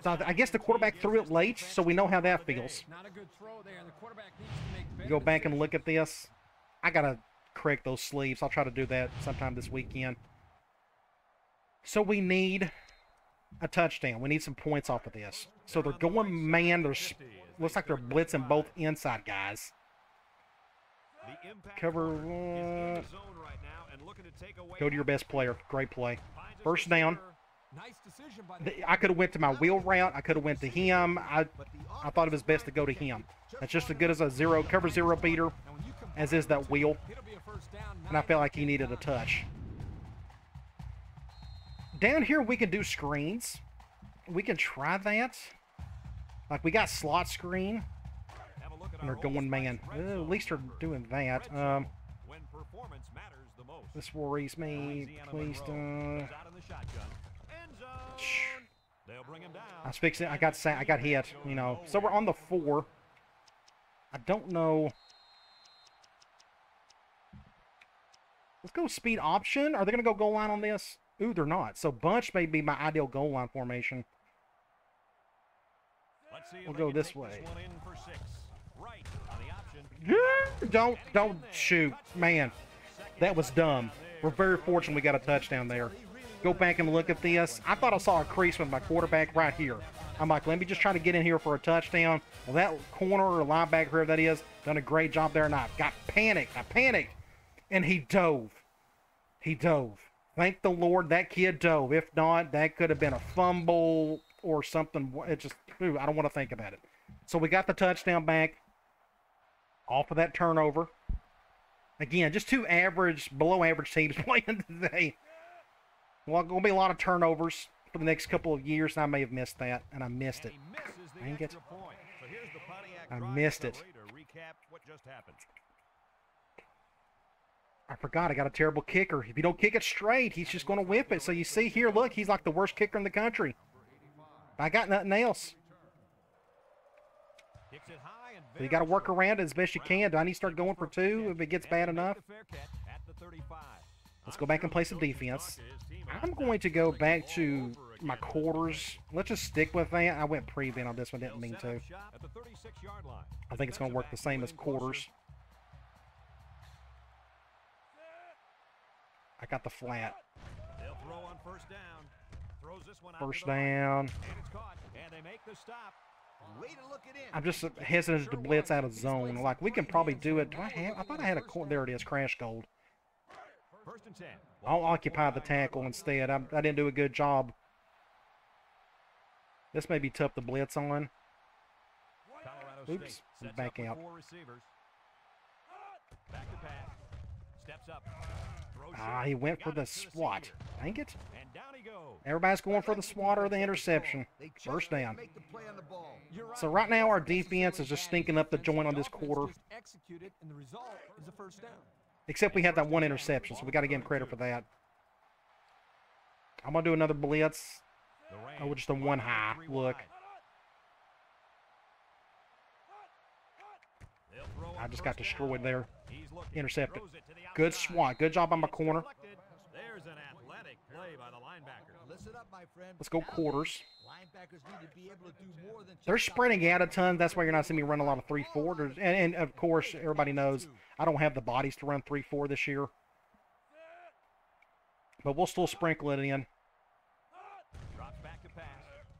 So I- guess the quarterback threw it late, so we know how that feels. Not a good throw there, and the quarterback needs to make You better go back and look at this. I got to correct those sleeves. I'll try to do that sometime this weekend. So we need a touchdown. We need some points off of this. So they're going man. There's looks like they're blitzing both inside guys. Cover corner uh, one. the zone right now and looking to take away Go to your best player. Great play. First down. Nice decision by the I could have went to my wheel route. I could have went to him. I I thought it was best to go to him. That's just as good as a zero cover zero beater And when you combine as is that wheel. it'll be a first down, and I felt like he needed a touch. Down here, we can do screens. We can try that. Like, we got slot screen, Have a look at and they're going man. Uh, at least they're doing that. Um, when performance matters the most. this worries me. Please don't. Comes out in the shotgun. End zone. Shh. They'll bring him down. I was fixing. I got I got hit. You know. So we're on the four. I don't know. Let's go speed option. Are they gonna go goal line on this? Ooh, they're not. So bunch may be my ideal goal line formation. Let's see We'll go this way. one in for six. Right on the option. Don't don't shoot, man. That was dumb. We're very fortunate we got a touchdown there. Go back and look at this. I thought I saw a crease with my quarterback right here. I'm like, let me just try to get in here for a touchdown. Well, that corner or linebacker, whoever that is, done a great job there, and I got panicked. I panicked, and he dove. He dove. Thank the Lord that kid dove. If not, that could have been a fumble or something. It just, ooh, I don't want to think about it. So we got the touchdown back off of that turnover. Again, just two average, below average teams playing today. Well, going to be a lot of turnovers for the next couple of years, and I may have missed that, and I missed it. he misses the Dang it. So I missed it. What just happened. I forgot I got a terrible kicker. If you don't kick it straight, he's just going to whip it. So you see here, look, he's like the worst kicker in the country. I got nothing else. Kicks it high and So you got to work around it as best you can. Do I need to start going for two if it gets bad enough? Let's go back and play some defense. I'm going to go back to my quarters. Let's just stick with that. I went prevent on this one, didn't mean to. I think it's going to work the same as quarters. I got the flat. First down. I'm just hesitant to blitz out of zone. Like, we can probably do it. Do I have? I thought I had a There it is, crash gold. First and ten. I'll occupy the tackle instead. I, I didn't do a good job. This may be tough to blitz on. Colorado Oops, back out. Four receivers. Back to pass. Steps up. Ah, he went for the swat. Dang it. And down he goes. Everybody's going for the swat or the interception. First down. Make the play on the ball. You're So right. now our defense is just stinking up the joint on The this quarter. Except we had that one interception, so we got to give him credit for that. I'm going to do another blitz. Oh, just a one high. Look. I just got destroyed there. Intercepted. Good swat. Good job on my corner. Deflected. Athletic play by the linebacker. Listen up, my friend. Let's go quarters. Linebackers need to be able to do more than They're just stop spreading out a ton. That's why you're not seeing me run a lot of 3-4. And, and of course, everybody knows I don't have the bodies to run 3-4 this year. But we'll still sprinkle it in. Drops back to pass.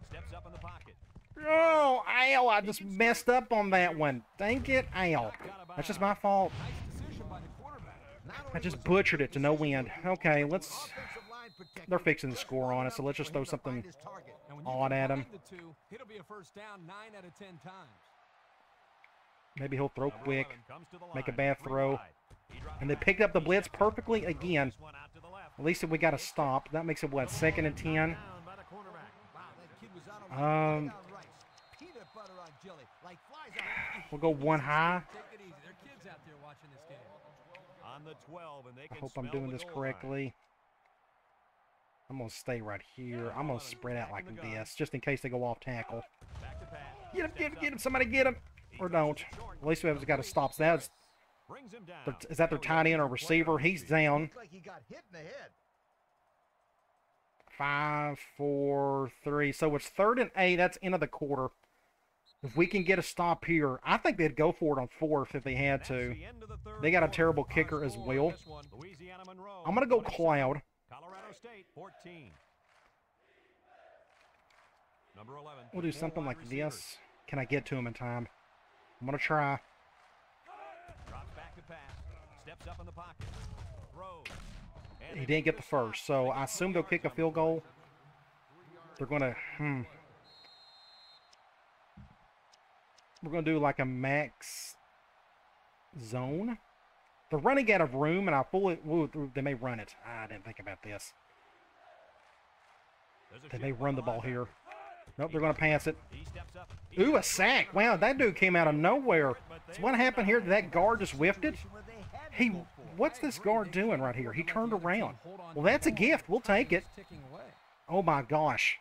Steps up in the pocket. Oh, ow, I just messed up on that one. Dang it, ow. That's just my fault. Nice decision by the quarterback. Not I just butchered it to no end. Okay, let's... offensive line protected, They're fixing the score on us, so let's just throw but he couldn't something find his target. And when you odd at him. combine the two, it'll be a first down nine out of ten times. Maybe he'll throw quick. 11 comes to the make a bad throw. wide. He drops And they back. picked up the blitz perfectly again. this one out to the left. At least if we got a stop. That makes it, what, second and 10? Down by the cornerback. Wow, that kid was out on Um, right on rice. Peanut butter on jelly, like flies on. We'll go one high. Take it easy. There are kids out there watching this game. On the 12, and they I hope I'm doing this correctly. I'm going to stay right here. I'm going to spread out like this, just in case they go off tackle. Back to pass. Get him, get him, get him. Somebody get him. Or don't. At least we have got to stop. So that's, Brings him down. is that their tight end or receiver? He's down. Looks like he got hit in the head. Five, four, three. So it's third and eight. That's end of the quarter. If we can get a stop here, I think they'd go for it on fourth if they had to. the end of the third They got a terrible kicker as well. Louisiana I'm going to go cloud. State 14. Number 11. We'll do something like receivers. this. Can I get to him in time? I'm going to try. Drops back to pass. Steps up in the pocket. Throws. He didn't get the first, so I assume they'll kick a field goal. They're going to, hmm. We're going to do like a max zone. They're running out of room, and I fully, ooh, they may run it. I didn't think about this. They may run the ball here. Nope, they're going to pass it. He steps up. He Ooh, a sack. Wow, that dude came out of nowhere. So what happened here? Did that guard just whiffed it? Where they had to He, go for it. what's this guard doing right here? He turned the other team around. Well, that's a gift. We'll take it. It's ticking away. Oh my gosh.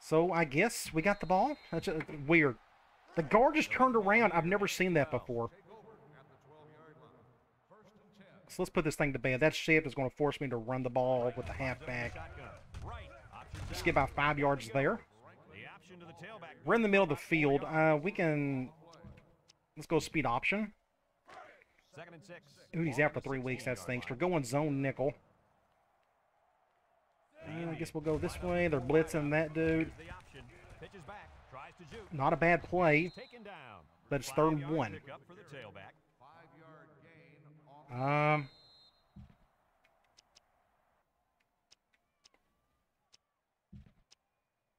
So I guess we got the ball. That's weird. The guard just turned around. I've never seen that before. So let's put this thing to bed. That shift is going to force me to run the ball with the halfback. Just get about five yards there. We're in the middle of the field. Uh, we can. Let's go speed option. And. Ooh, he's out for three weeks. That's stinks. They're going zone nickel. Uh, I guess we'll go this way. They're blitzing that dude. Not a bad play. But it's third and one. pickup for the tailback. Um.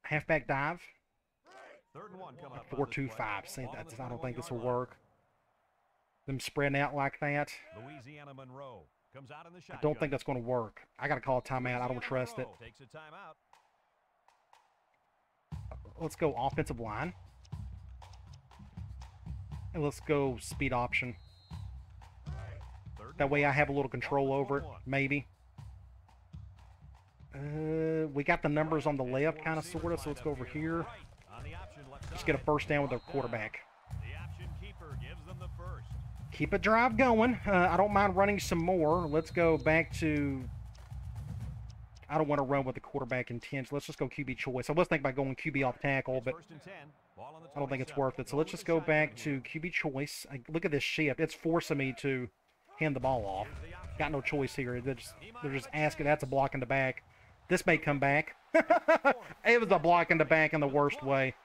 Halfback dive. Third and one coming up. Four two five. See, that's, I don't think this will work. Them spreading out like that. Louisiana Monroe comes out in the I don't think that's going to work. I got to call a timeout. I don't trust it. Takes a timeout. Let's go offensive line. And let's go speed option. That way I have a little control over it, maybe. Uh, we got the numbers on the left, kind of, sort of, so let's go over here. On the option left Just get a first down with the quarterback. The option keeper gives them the first. Keep a drive going. Uh, I don't mind running some more. Let's go back to... I don't want to run with the quarterback intense. Let's just go QB choice. I was thinking about going QB off tackle, but first and 10. Ball on the I don't think it's worth it. So let's just go back to QB choice. I, look at this shift. It's forcing me to hand the ball off. Got no choice here. They're just, they're just asking. That's a block in the back. This may come back. it was a block in the back in the worst way.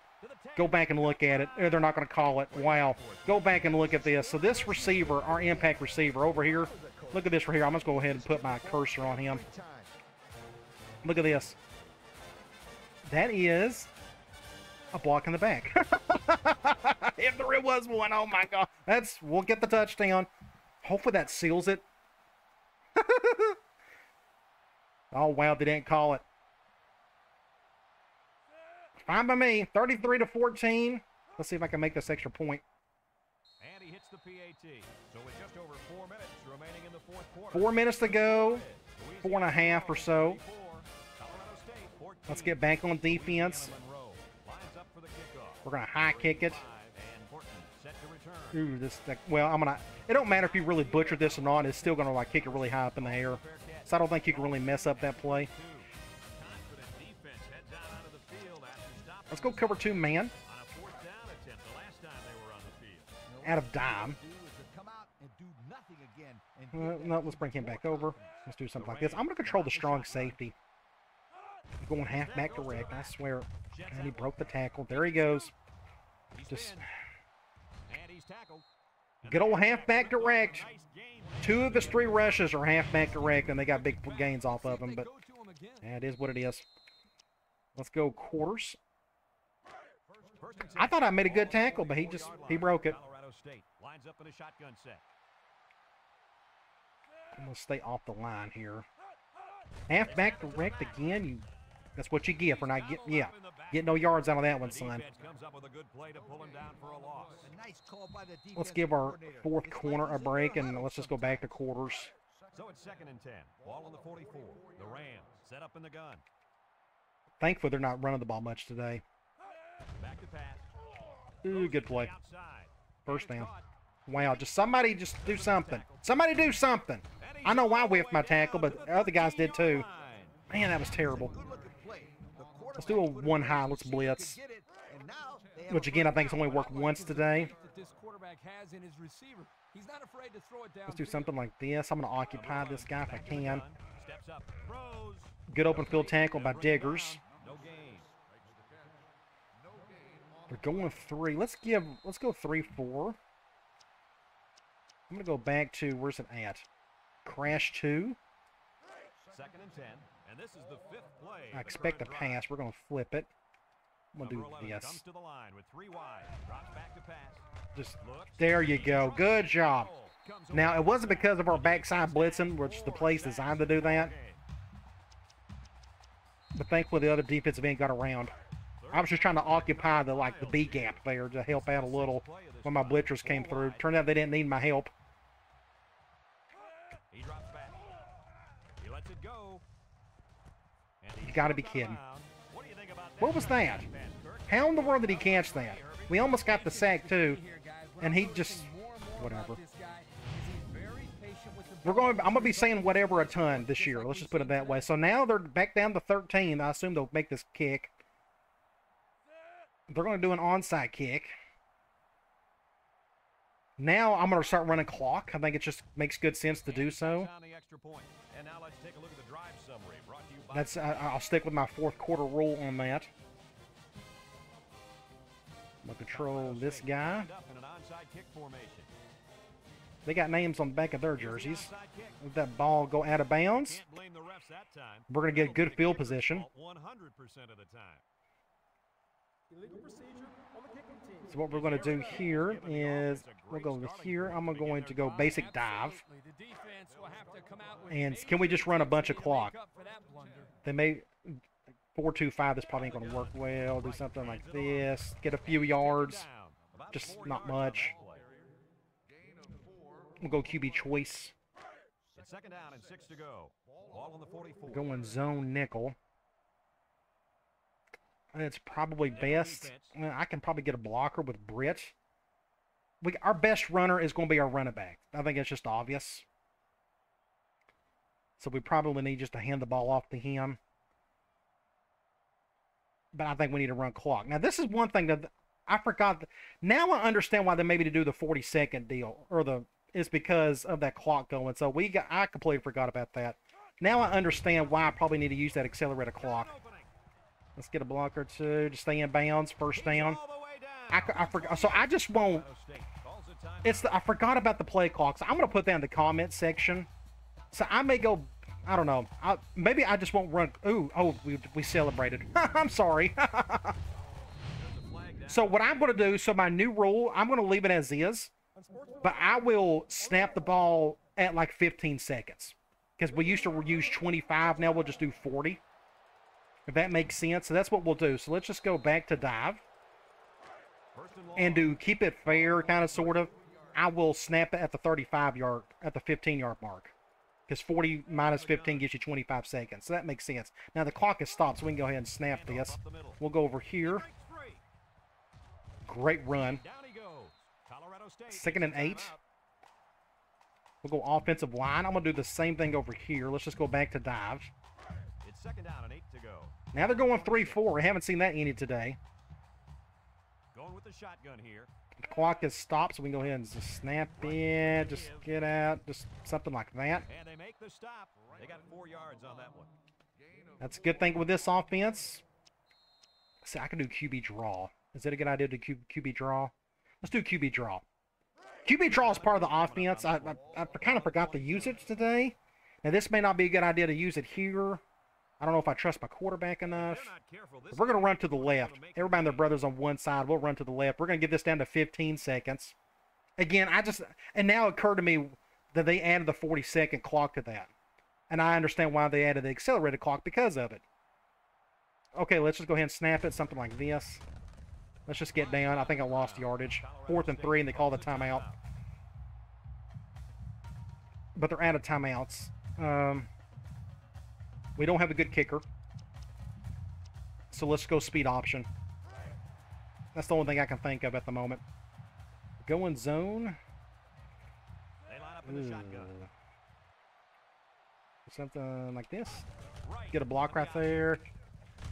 Go back and look at it. They're not going to call it. Wow. Go back and look at this. So this receiver, our impact receiver over here, look at this right here. I'm going to go ahead and put my cursor on him. Look at this. That is a block in the back. if there was one, oh my god. That's we'll get the touchdown. Hopefully that seals it. oh wow, they didn't call it. Fine by me. 33 to 14. Let's see if I can make this extra point. And he hits the PAT. So with just over four minutes remaining in the fourth quarter. Four minutes to go. Four and a half or so. Colorado State, 14. Let's get back on defense. Monroe lines up for the kickoff. We're gonna high kick it. To this. Well, I'm gonna. It don't matter if you really butcher this or not. It's still gonna like kick it really high up in the air. So I don't think you can really mess up that play. Let's go cover two man out of dime. To Uh, no, let's bring him back over. Let's do something like this. I'm going to control the strong safety. Going half back direct, I swear. And he broke the tackle. There he goes. Just pinned. And he's tackled. And good old halfback direct. Two of his three rushes are halfback direct, and they got big gains off of them. But Go to him again. yeah, it is what it is. Let's go quarters. I thought I made a good tackle, but he just he broke it. Colorado State lines up in a shotgun set. I'm gonna stay off the line here. Halfback direct again. You, that's what you get for not get. Yeah, get no yards out of that one, son. defense comes up with a good play to pull him down for a loss. A nice call by the Let's give our fourth corner a break, and let's just go back to quarters. So it's second and ten. Ball on the 44. The Rams set up in the gun. Thankfully, they're not running the ball much today. Back to pass. Ooh, good play. First down. Wow, just somebody just do something. Somebody do something. I know I whiffed my tackle, but the other guys did too. Man, that was terrible. Let's do a one high. Let's blitz. Which again, I think it's only worked once today. Let's do something like this. I'm going to occupy this guy if I can. Good open field tackle by Diggers. They're going three. Let's give. Let's go three four. I'm gonna go back to where's it at? Crash two. Second and ten. And this is the fifth play. I expect a pass. We're gonna flip it. I'm gonna do 11 this. To the line with three wide. Drops back to pass. Just there you go. Good job. Now it wasn't because of our backside blitzing, which the play's designed to do that. But thankfully the other defensive end got around. I was just trying to occupy the like the B gap there to help out a little when my blitzers came through. Turned out they didn't need my help. He drops back. He lets it go. He's gotta be kidding. What was that? How in the world did he catch that? We almost got the sack too. And he just- whatever. We're going. I'm gonna be saying whatever a ton this year. Let's just put it that way. So now they're back down to 13. I assume they'll make this kick. They're going to do an onside kick. Now I'm going to start running clock. I think it just makes good sense to do so. That's. I, I'll stick with my fourth quarter rule on that. I'm gonna control this guy. Lined up in an onside kick formation. They got names on the back of their jerseys. Let that ball go out of bounds. Can't blame the refs that time. We're gonna get That'll good field position. 100% of the time. Illegal procedure on the kicking team. So what we're going to do here is we'll go over here. I'm going to go basic dive. Absolutely. The defense will have to come out with And can we just run a bunch of clock? Up for that blunder. They may four two five. This probably ain't going to work well. Do something like this. Get a few yards. Just not much. We'll go QB choice. Second down and six to go. Ball on the 44. Going zone nickel. It's probably best. I can probably get a blocker with Britt. We, our best runner is going to be our running back. I think it's just obvious. So we probably need just to hand the ball off to him. But I think we need to run clock. Now, this is one thing that I forgot. Now I understand why they maybe to do the 40 second deal or the it's because of that clock going. So we got I completely forgot about that. Now I understand why I probably need to use that accelerator clock. Let's get a block or two to stay in bounds. First down. all the way I. I forgot. So I just won't. Colorado State calls a timeout. It's the, I forgot about the play clock. So I'm gonna put that in the comment section. So I may go. I don't know. I, maybe I just won't run. Ooh, oh, we, we celebrated. I'm sorry. So what I'm gonna do? So my new rule, I'm gonna leave it as is, but I will snap the ball at like 15 seconds because we used to use 25. Now we'll just do 40. If that makes sense. So that's what we'll do. So let's just go back to dive. And to keep it fair, kind of sort of, I will snap it at the 35 yard, at the 15 yard mark. Because 40 minus 15 gives you 25 seconds. So that makes sense. Now the clock has stopped, so we can go ahead and snap this. up the middle. We'll go over here. Great run. Down he goes. Colorado Second and eight. We'll go offensive line. I'm going to do the same thing over here. Let's just go back to dive. It's second down and eight to go. Now they're going 3 4. I haven't seen that any today. Going with the shotgun here. Clock is stopped, so we can go ahead and just snap in, just get out, just something like that. And they make the stop. They got four yards on that one. That's a good thing with this offense. See, I can do QB draw. Is it a good idea to do QB draw? Let's do QB draw. QB draw is part of the offense. I, I, I kind of forgot to use it today. Now, this may not be a good idea to use it here. I don't know if I trust my quarterback enough. They're not careful. This If we're going to run to the left. Everybody and their brothers on one side. We'll run to the left. We're going to get this down to 15 seconds. Again, I just, and now it occurred to me that they added the 40 second clock to that. And I understand why they added the accelerated clock because of it. Okay, let's just go ahead and snap it, something like this. Let's just get down. I think I lost yardage. Fourth and three, and they call the timeout. But they're out of timeouts. Um, we don't have a good kicker. So let's go speed option. That's the only thing I can think of at the moment. Going zone. They line up in the shotgun. Something like this. Get a block right there.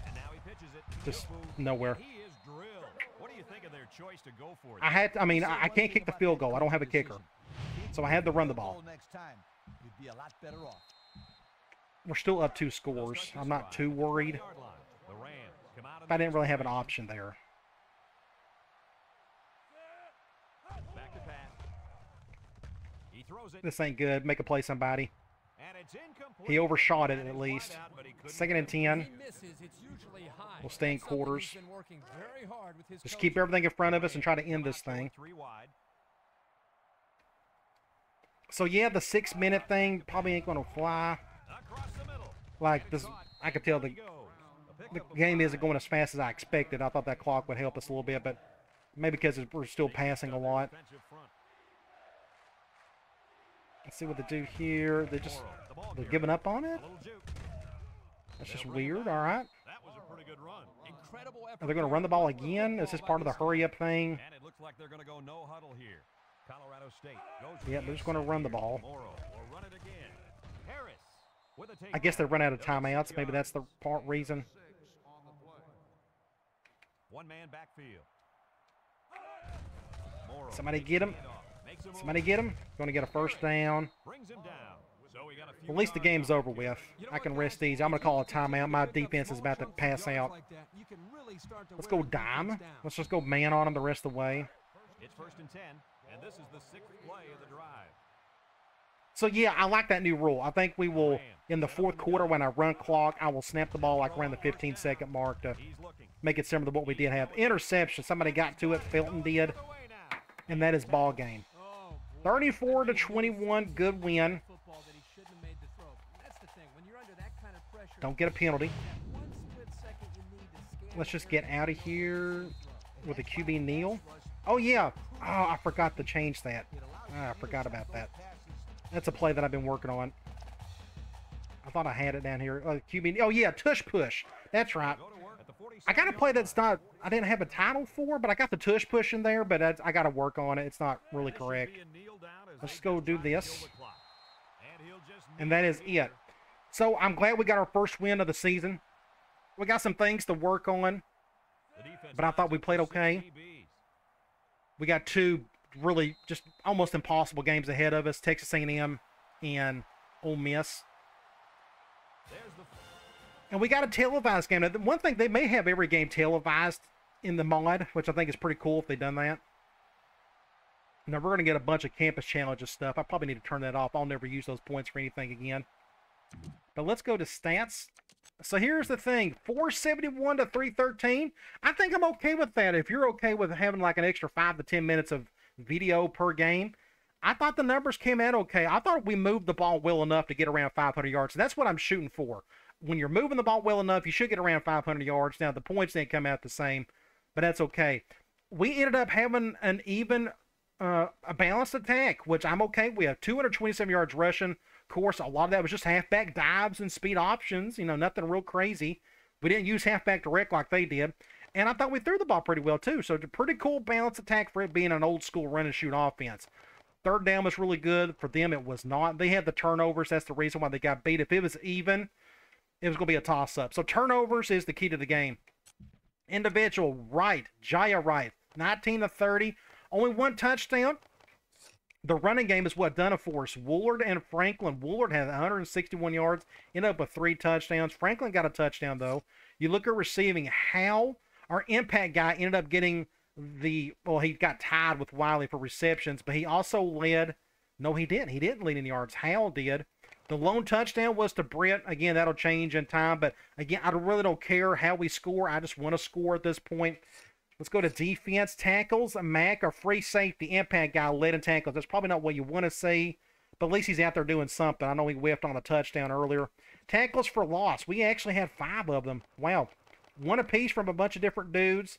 And now he pitches it. Just nowhere. He is drilled. What do you think of their choice to go for? I had, I mean, I, I can't kick the field goal. I don't have a kicker. So I had to run the ball. Next time, you'd be a lot better off. We're still up two scores. I'm not too worried. 20-yard line. The Rams come out of I didn't really have an option there. Back to pass. He throws it. This ain't good. Make a play, somebody. And it's incomplete. He overshot it at least. wide out, but he couldn't Second and 10. If he misses, it's usually high. We'll stay in That's something he's quarters. been working very hard with his Just keep everything in front of us and try to end this thing. So yeah, the six minute thing probably ain't gonna fly. Like this, I could tell the the game isn't going as fast as I expected. I thought that clock would help us a little bit, but maybe because we're still passing a lot. Let's see what they do here. They just they're giving up on it. That's just weird. All right. Are they going to run the ball again? Is this part of the hurry up thing? And it looks like they're going to go no huddle here. Colorado State Yeah, they're just gonna run the ball. Morrow will run it again. Harris with a I guess they run out of timeouts. Maybe that's the part reason. One man backfield. Somebody get him. handoff, makes a move, Somebody get him. Going to get a first down. Brings him down. So we got a few At least the game's over with. carry. You know I can rest easy. I'm going to call a timeout. My defense is about to pass out. like that, you can really start to Let's go dime. Let's just go man on him the rest of the way. It's first and ten, and this is the sixth play of the drive. So yeah, I like that new rule. I think we will in the fourth quarter when I run clock, I will snap the ball like around the 15 second mark to make it similar to what we did have. Interception. Somebody got to it. Felton did, and that is ball game. Oh, 34 to 21. Good win. Football that he shouldn't have made the throw. That's the thing. When you're under that kind of pressure, Don't get a penalty. that one split second you need to scan Let's just get out of here with a QB kneel. Oh yeah. Oh, I forgot to change that. Ah, I forgot about that. That's a play that I've been working on. I thought I had it down here. Oh, QB. Oh yeah, tush push. That's right. Go to work at the 47 I got a play that's not. I didn't have a title for, but I got the tush push in there. But that's, I got to work on it. It's not really correct. be a kneel down as Let's go do try to kill this. And he'll just And kneel that is it. So I'm glad we got our first win of the season. We got some things to work on. But I thought we played okay. We got two really just almost impossible games ahead of us: Texas A&M and Ole Miss. And we got a televised game. Now, one thing they may have every game televised in the mod, which I think is pretty cool if they've done that. Now we're gonna get a bunch of campus challenges stuff. I probably need to turn that off. I'll never use those points for anything again. But let's go to stats. So here's the thing: 471 to 313. I think I'm okay with that. If you're okay with having like an extra five to ten minutes of video per game, I thought the numbers came out okay. I thought we moved the ball well enough to get around 500 yards. That's what I'm shooting for. When you're moving the ball well enough, you should get around 500 yards. Now the points didn't come out the same, but that's okay. We ended up having an even, uh, a balanced attack, which I'm okay with. 227 yards rushing. Of course, a lot of that was just halfback dives and speed options. You know, nothing real crazy. We didn't use halfback direct like they did. And I thought we threw the ball pretty well too. So it's a pretty cool balanced attack for it being an old school run and shoot offense. Third down was really good. For them, it was not. They had the turnovers. That's the reason why they got beat. If it was even, it was going to be a toss up. So turnovers is the key to the game. Individual, right. Jiya Wright, 19 to 30. Only one touchdown. The running game is what done it for us. Woullard and Franklin. Woullard had 161 yards, ended up with three touchdowns. Franklin got a touchdown, though. You look at receiving, how our impact guy ended up getting the, well, he got tied with Wiley for receptions, but he also led, no, he didn't. He didn't lead in yards. Hal did. The lone touchdown was to Brett. Again, that'll change in time, but again, I really don't care how we score. I just want to score at this point. Let's go to defense tackles. Mac, our free safety impact guy, led in tackles. That's probably not what you want to see, but at least he's out there doing something. I know he whiffed on a touchdown earlier. Tackles for loss. We actually had five of them. Wow. One apiece from a bunch of different dudes.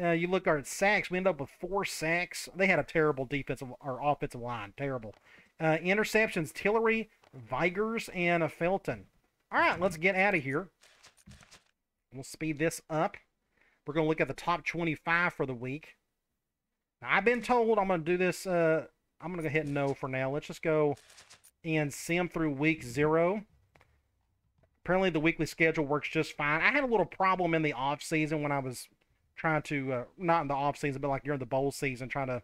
Uh, you look at sacks. We end up with four sacks. They had a terrible defensive or offensive line. Terrible. Uh, interceptions. Tillery, Vigers, and a Felton. All right, let's get out of here. We'll speed this up. We're going to look at the top 25 for the week. Now, I've been told I'm going to do this. Uh, I'm going to go hit no for now. Let's just go and sim through week zero. Apparently, the weekly schedule works just fine. I had a little problem in the off season when I was trying to, uh, not in the off season, but like during the bowl season, trying to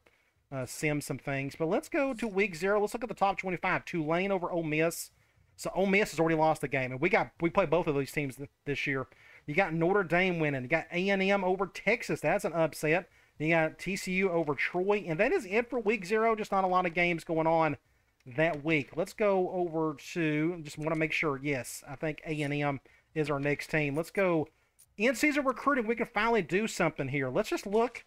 uh, sim some things. But let's go to week zero. Let's look at the top 25. Tulane over Ole Miss. So Ole Miss has already lost the game, and we got we played both of these teams th- this year. You got Notre Dame winning. You got A and M over Texas. That's an upset. You got TCU over Troy, and that is it for week zero. Just not a lot of games going on that week. Let's go over to. Just want to make sure. Yes, I think A and M is our next team. Let's go in season recruiting. We can finally do something here. Let's just look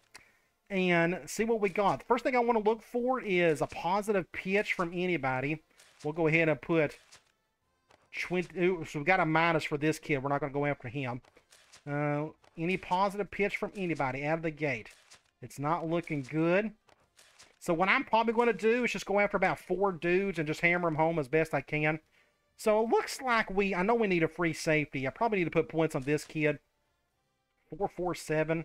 and see what we got. The first thing I want to look for is a positive pitch from anybody. We'll go ahead and put 20. ooh, So we got a minus for this kid. We're not going to go after him. Uh, any positive pitch from anybody out of the gate? It's not looking good. So what I'm probably going to do is just go after about four dudes and just hammer them home as best I can. So it looks like we. I know we need a free safety. I probably need to put points on this kid. Four four seven.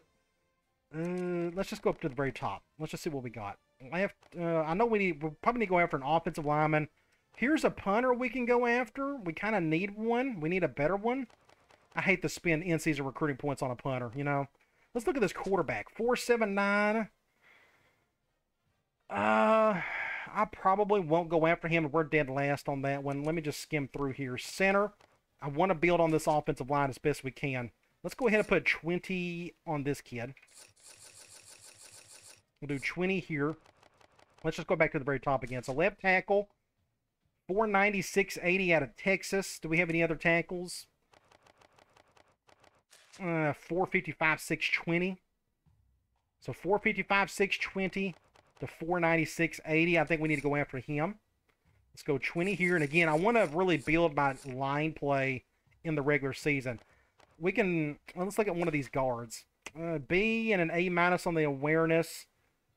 Uh, let's just go up to the very top. Let's just see what we got. Left. Uh, I know we need. We probably need to go after an offensive lineman. Here's a punter we can go after. We kind of need one. We need a better one. I hate to spend in-season recruiting points on a punter. You know. Let's look at this quarterback. Four seven nine. Uh, I probably won't go after him. We're dead last on that one. Let me just skim through here. Center. I want to build on this offensive line as best we can. Let's go ahead and put 20 on this kid. We'll do 20 here. Let's just go back to the very top again. So left tackle, 496.80 out of Texas. Do we have any other tackles? Uh, 455 620. So 455 620 to 496.80. I think we need to go after him. Let's go 20 here. And again, I want to really build my line play in the regular season. We can, let's look at one of these guards. Uh, B and an A minus on the awareness.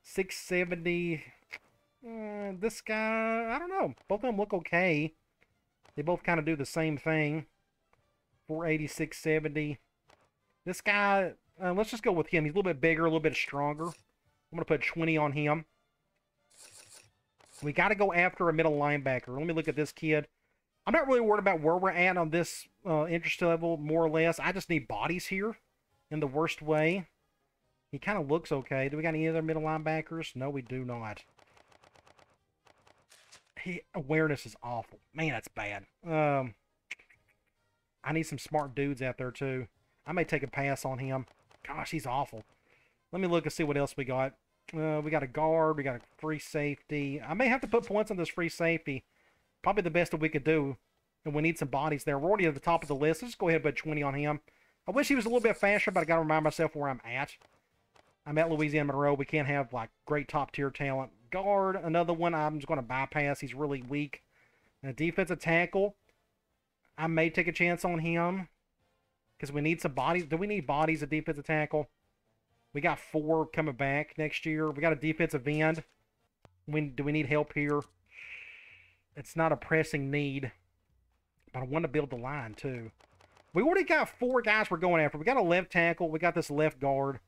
670. Uh, this guy, I don't know. Both of them look okay. They both kind of do the same thing. 480, 670. This guy, uh, let's just go with him. He's a little bit bigger, a little bit stronger. I'm going to put 20 on him. We got to go after a middle linebacker. Let me look at this kid. I'm not really worried about where we're at on this uh, interest level, more or less. I just need bodies here in the worst way. He kind of looks okay. Do we got any other middle linebackers? No, we do not. He, awareness is awful. Man, that's bad. Um, I need some smart dudes out there, too. I may take a pass on him. Gosh, he's awful. Let me look and see what else we got. Uh, we got a guard. We got a free safety. I may have to put points on this free safety. Probably the best that we could do. And we need some bodies there. We're already at the top of the list. Let's go ahead and put 20 on him. I wish he was a little bit faster, but I got to remind myself where I'm at. I'm at Louisiana Monroe. We can't have, like, great top-tier talent. Guard, another one I'm just going to bypass. He's really weak. And a defensive tackle, I may take a chance on him because we need some bodies. Do we need bodies at defensive tackle? We got four coming back next year. We got a defensive end. We, do we need help here? It's not a pressing need, but I want to build the line too. We already got four guys we're going after. We got a left tackle. We got this left guard.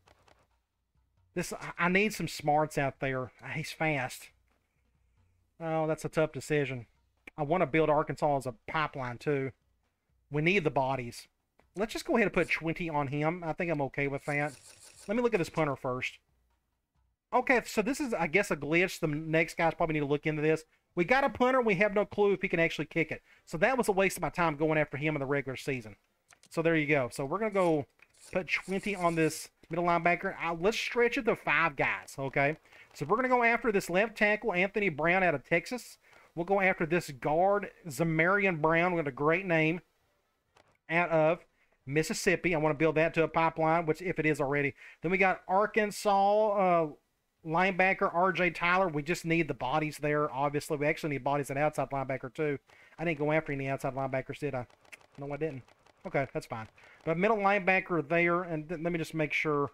This I need some smarts out there. Ah, he's fast. Oh, that's a tough decision. I want to build Arkansas as a pipeline too. We need the bodies. Let's just go ahead and put 20 on him. I think I'm okay with that. Let me look at this punter first. Okay, so this is, I guess, a glitch. The next guys probably need to look into this. We got a punter. We have no clue if he can actually kick it. So that was a waste of my time going after him in the regular season. So there you go. So we're going to go put 20 on this middle linebacker. Uh, let's stretch it to five guys, okay? So we're going to go after this left tackle, Anthony Brown out of Texas. We'll go after this guard, Zamarian Brown, with a great name, out of Mississippi. I want to build that to a pipeline, which if it is already. Then we got Arkansas uh, linebacker R.J. Tyler. We just need the bodies there. Obviously, we actually need bodies at outside linebacker too. I didn't go after any outside linebackers, did I? No, I didn't. Okay, that's fine. But middle linebacker there, and th- let me just make sure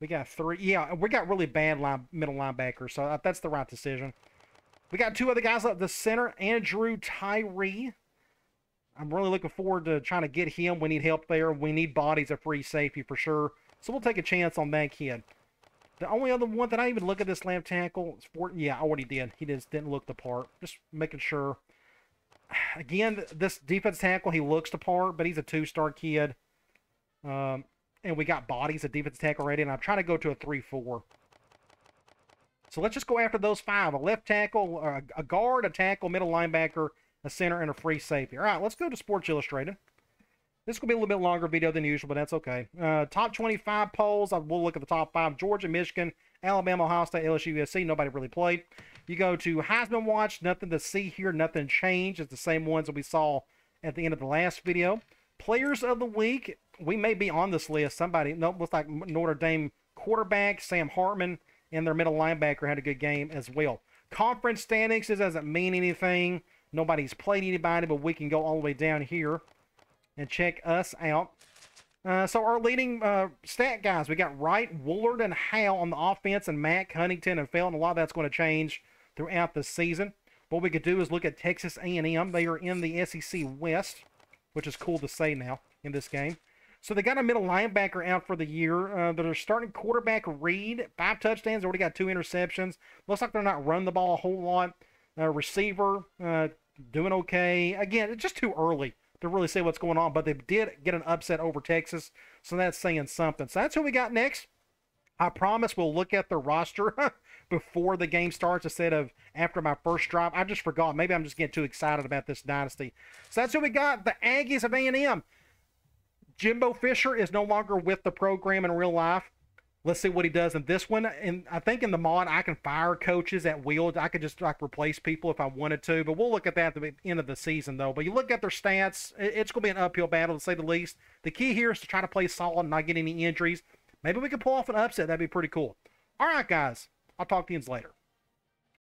we got three. Yeah, we got really bad line, middle linebackers, so that's the right decision. We got two other guys up the center, Andrew Tyree. I'm really looking forward to trying to get him. We need help there. We need bodies at free safety for sure. So we'll take a chance on that kid. The only other one that I even look at this left tackle is for yeah, I already did. He just didn't look the part. Just making sure. Again, this defense tackle, he looks the part, but he's a two-star kid. Um, and we got bodies at defense tackle already, and I'm trying to go to a 3-4. So let's just go after those five. A left tackle, a guard, a tackle, middle linebacker, a center, and a free safety. All right, let's go to Sports Illustrated. This will be a little bit longer video than usual, but that's okay. Uh, top 25 polls. I will look at the top five. Georgia, Michigan, Alabama, Ohio State, LSU, USC. Nobody really played. You go to Heisman Watch. Nothing to see here. Nothing changed. It's the same ones that we saw at the end of the last video. Players of the week. We may be on this list. Somebody, no, looks like Notre Dame quarterback Sam Hartman and their middle linebacker had a good game as well. Conference standings. This doesn't mean anything. Nobody's played anybody, but we can go all the way down here and check us out. Uh, so our leading uh, stat guys, we got Wright, Woullard, and Howe on the offense, and Mack, Huntington, and Felton. A lot of that's going to change throughout the season. What we could do is look at Texas A&M. They are in the SEC West, which is cool to say now in this game. So they got a middle linebacker out for the year. Uh, they're starting quarterback Reed, five touchdowns, already got two interceptions. Looks like they're not running the ball a whole lot. Uh, receiver uh, doing okay. Again, it's just too early to really say what's going on, but they did get an upset over Texas, so that's saying something. So that's who we got next. I promise we'll look at the roster before the game starts instead of after my first drive. I just forgot. Maybe I'm just getting too excited about this dynasty. So that's who we got. The Aggies of A&M. Jimbo Fisher is no longer with the program in real life. Let's see what he does in this one. And I think in the mod, I can fire coaches at will. I could just like replace people if I wanted to. But we'll look at that at the end of the season, though. But you look at their stats, it's going to be an uphill battle to say the least. The key here is to try to play solid and not get any injuries. Maybe we can pull off an upset. That'd be pretty cool. All right, guys. I'll talk to you later.